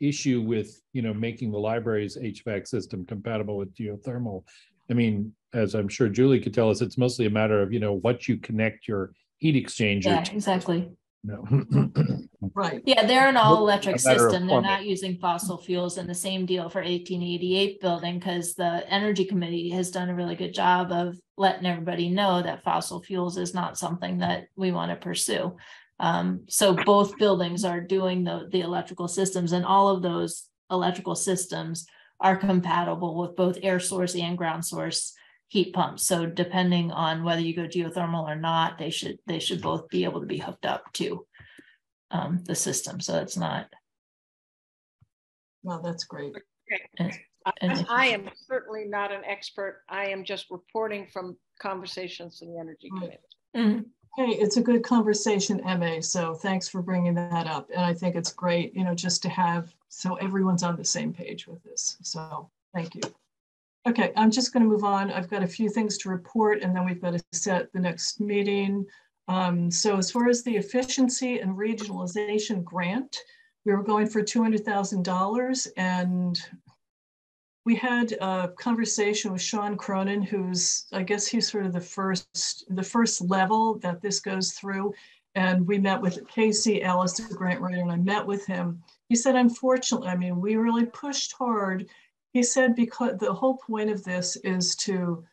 Speaker 7: issue with, you know, making the library's HVAC system compatible with geothermal. I mean, as I'm sure Julie could tell us, it's mostly a matter of, you know, what you connect your heat exchanger
Speaker 9: Yeah,
Speaker 7: to.
Speaker 9: exactly.
Speaker 7: No.
Speaker 1: Right,
Speaker 9: Yeah, they're an all electric
Speaker 7: A matter of
Speaker 9: system. They're not using fossil fuels and the same deal for eighteen eighty-eight building because the energy committee has done a really good job of letting everybody know that fossil fuels is not something that we want to pursue. Um, so both buildings are doing the, the electrical systems and all of those electrical systems are compatible with both air source and ground source heat pumps. So depending on whether you go geothermal or not, they should, they should both be able to be hooked up to um, the system. So it's not.
Speaker 1: well, that's great.
Speaker 9: and
Speaker 11: I I am certainly not an expert. I am just reporting from conversations in the energy
Speaker 1: Right.
Speaker 11: committee.
Speaker 9: Mhm.
Speaker 1: Hey, it's a good conversation, MA, so thanks for bringing that up. And I think it's great, you know, just to have, so everyone's on the same page with this. So thank you. Okay, I'm just going to move on. I've got a few things to report and then we've got to set the next meeting. Um, so as far as the efficiency and regionalization grant, we were going for $200,000 and we had a conversation with Sean Cronin, who's, I guess he's sort of the first, the first level that this goes through. And we met with Casey Ellis, the grant writer, and I met with him. He said, unfortunately, I mean, we really pushed hard. He said, because the whole point of this is to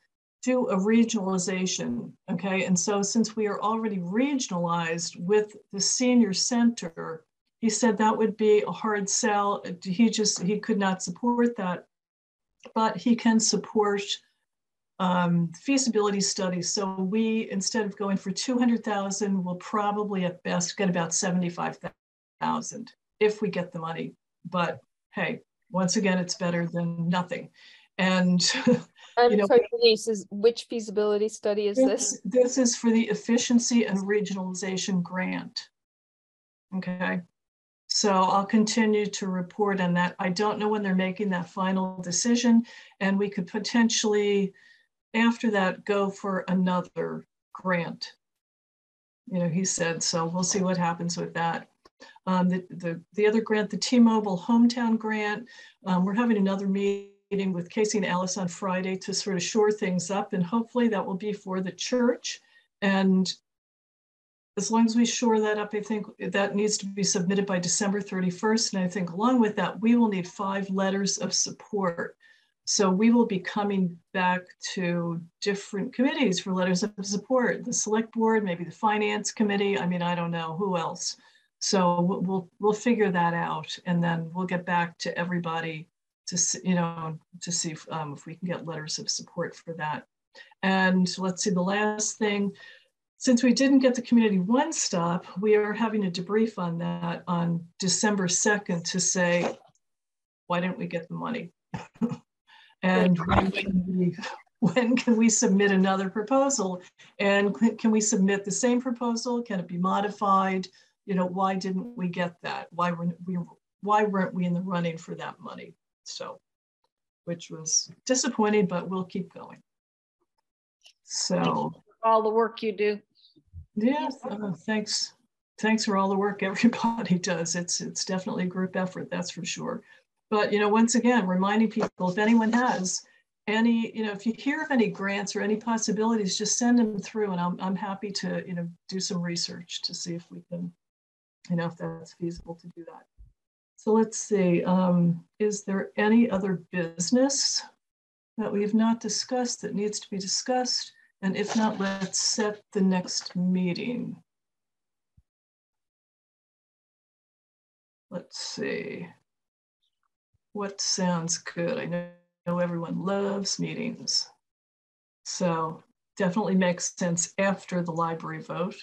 Speaker 1: do a regionalization, okay? And so since we are already regionalized with the senior center, he said that would be a hard sell. He just, he could not support that but he can support um, feasibility studies. So we, instead of going for 200,000, we'll probably at best get about 75,000 if we get the money. But hey, once again, it's better than nothing. And
Speaker 3: I'm you know, sorry, Denise, is which feasibility study is this?
Speaker 1: This is for the efficiency and regionalization grant. Okay. So I'll continue to report on that. I don't know when they're making that final decision, and we could potentially, after that, go for another grant. You know, he said, so we'll see what happens with that. Um, the, the, the other grant, the T-Mobile Hometown Grant, um, we're having another meeting with Casey and Alice on Friday to sort of shore things up, and hopefully that will be for the church. And as long as we shore that up, I think that needs to be submitted by December 31st. And I think along with that, we will need five letters of support. So we will be coming back to different committees for letters of support, the select board, maybe the finance committee. I mean, I don't know who else. So we'll, we'll figure that out and then we'll get back to everybody to, you know, to see if, um, if we can get letters of support for that. And let's see, the last thing, since we didn't get the community one stop, we are having a debrief on that on December 2nd to say, why didn't we get the money? and when can, we, when can we submit another proposal? And can we submit the same proposal? Can it be modified? You know, why didn't we get that? Why weren't we, why weren't we in the running for that money? So, which was disappointing, but we'll keep going. So
Speaker 11: all the work you do.
Speaker 1: Yes, uh, thanks. Thanks for all the work everybody does. It's it's definitely a group effort, that's for sure. But you know, once again, reminding people if anyone has any, you know, if you hear of any grants or any possibilities, just send them through, and I'm I'm happy to you know do some research to see if we can, you know, if that's feasible to do that. So let's see. Um, is there any other business that we've not discussed that needs to be discussed? And if not, let's set the next meeting. Let's see. What sounds good? I know everyone loves meetings. So definitely makes sense after the library vote.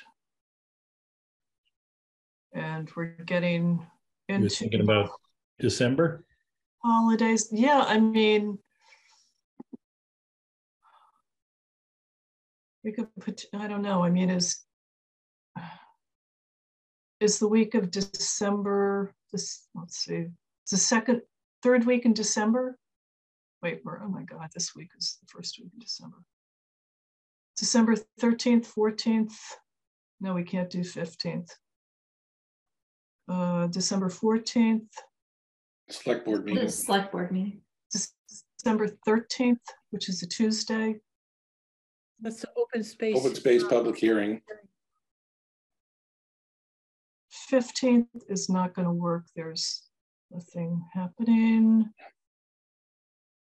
Speaker 1: And we're getting into
Speaker 7: You're thinking about December?
Speaker 1: Holidays. Yeah, I mean, we could put, I don't know, I mean, is, is the week of December, this, let's see, it's the second, third week in December? Wait, we're, oh my God, this week is the first week in December. December 13th, 14th, no, we can't do 15th. Uh, December 14th.
Speaker 6: Select board meeting.
Speaker 9: Select board meeting.
Speaker 1: December 13th, which is a Tuesday.
Speaker 2: That's the open space.
Speaker 6: Open space public hearing.
Speaker 1: 15th is not going to work. There's a thing happening.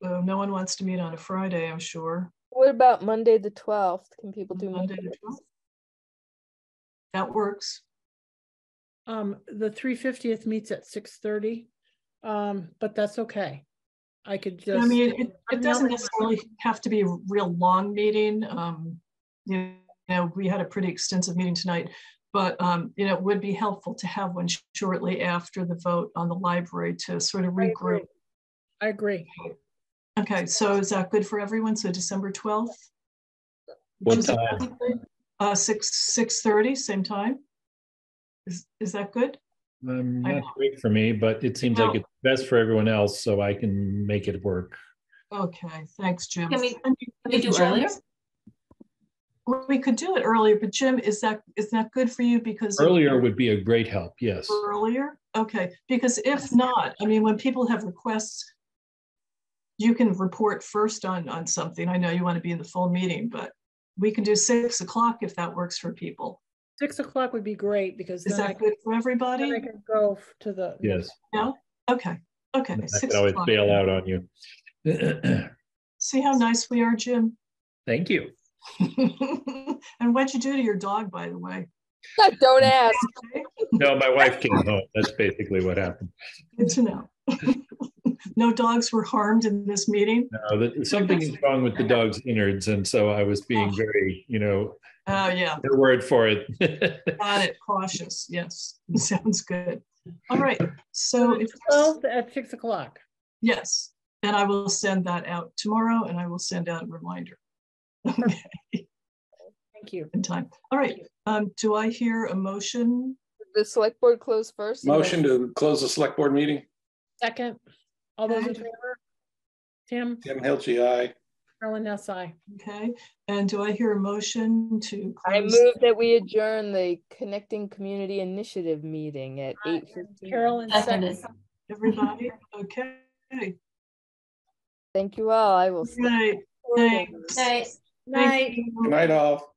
Speaker 1: Uh, no one wants to meet on a Friday, I'm sure.
Speaker 3: What about Monday the 12th? Can people do
Speaker 1: Monday the 12th? That works.
Speaker 2: Um, the 350th meets at 6:30, um, but that's okay. I could just.
Speaker 1: I mean, it, it doesn't necessarily have to be a real long meeting. Um, you know, we had a pretty extensive meeting tonight, but um, you know, it would be helpful to have one shortly after the vote on the library to sort of regroup.
Speaker 2: I agree.
Speaker 1: Okay, so is that good for everyone? So December 12th?
Speaker 7: What time?
Speaker 1: Uh, 6, 6.30, same time? Is, is that good?
Speaker 7: Um, not great for me, but it seems like it's best for everyone else, so I can make it work.
Speaker 1: Okay, thanks, Jim.
Speaker 9: Can we, can we do earlier?
Speaker 1: We could do it earlier, but Jim, is that, is that good for you? Because
Speaker 7: Earlier would be a great help, yes.
Speaker 1: earlier? Okay, because if not, I mean, when people have requests, you can report first on, on something. I know you want to be in the full meeting, but we can do six o'clock if that works for people.
Speaker 2: Six o'clock would be great because
Speaker 1: Is
Speaker 2: then I
Speaker 1: that
Speaker 2: can,
Speaker 1: good for
Speaker 2: then
Speaker 1: everybody?
Speaker 2: I can go f- to the.
Speaker 7: Yes.
Speaker 1: No? Okay, okay.
Speaker 7: I
Speaker 1: six
Speaker 7: can always
Speaker 1: o'clock.
Speaker 7: bail out on you.
Speaker 1: See how nice we are, Jim?
Speaker 7: Thank you.
Speaker 1: And what'd you do to your dog, by the way?
Speaker 3: Don't ask.
Speaker 1: Okay,
Speaker 7: No, my wife came home. That's basically what happened.
Speaker 1: Good to know. No dogs were harmed in this meeting?
Speaker 7: No, that, something is wrong with the dog's innards, and so I was being oh. very, you know,
Speaker 1: Oh, yeah,
Speaker 7: their word for it.
Speaker 1: got it, cautious, yes, sounds good. All right, so if,
Speaker 2: Twelve at six o'clock.
Speaker 1: yes, and I will send that out tomorrow and I will send out a reminder. Okay,
Speaker 2: Thank you.
Speaker 1: in time. All right, um, do I hear a motion?
Speaker 3: The select board close first.
Speaker 6: Motion to close the select board meeting.
Speaker 2: Second, all those in favor? Tim,
Speaker 6: Tim Hilchey, aye.
Speaker 2: Carolyn Ness, aye.
Speaker 1: Okay, and do I hear a motion to?
Speaker 3: I
Speaker 1: close-
Speaker 3: move that we adjourn the Connecting Community Initiative meeting at eight fifteen.
Speaker 2: Carolyn second.
Speaker 1: Everybody, okay,
Speaker 3: Thank you all. I will. see you
Speaker 1: right,
Speaker 3: morning.
Speaker 1: thanks.
Speaker 9: Night.
Speaker 1: Thank you.
Speaker 6: Good night, all.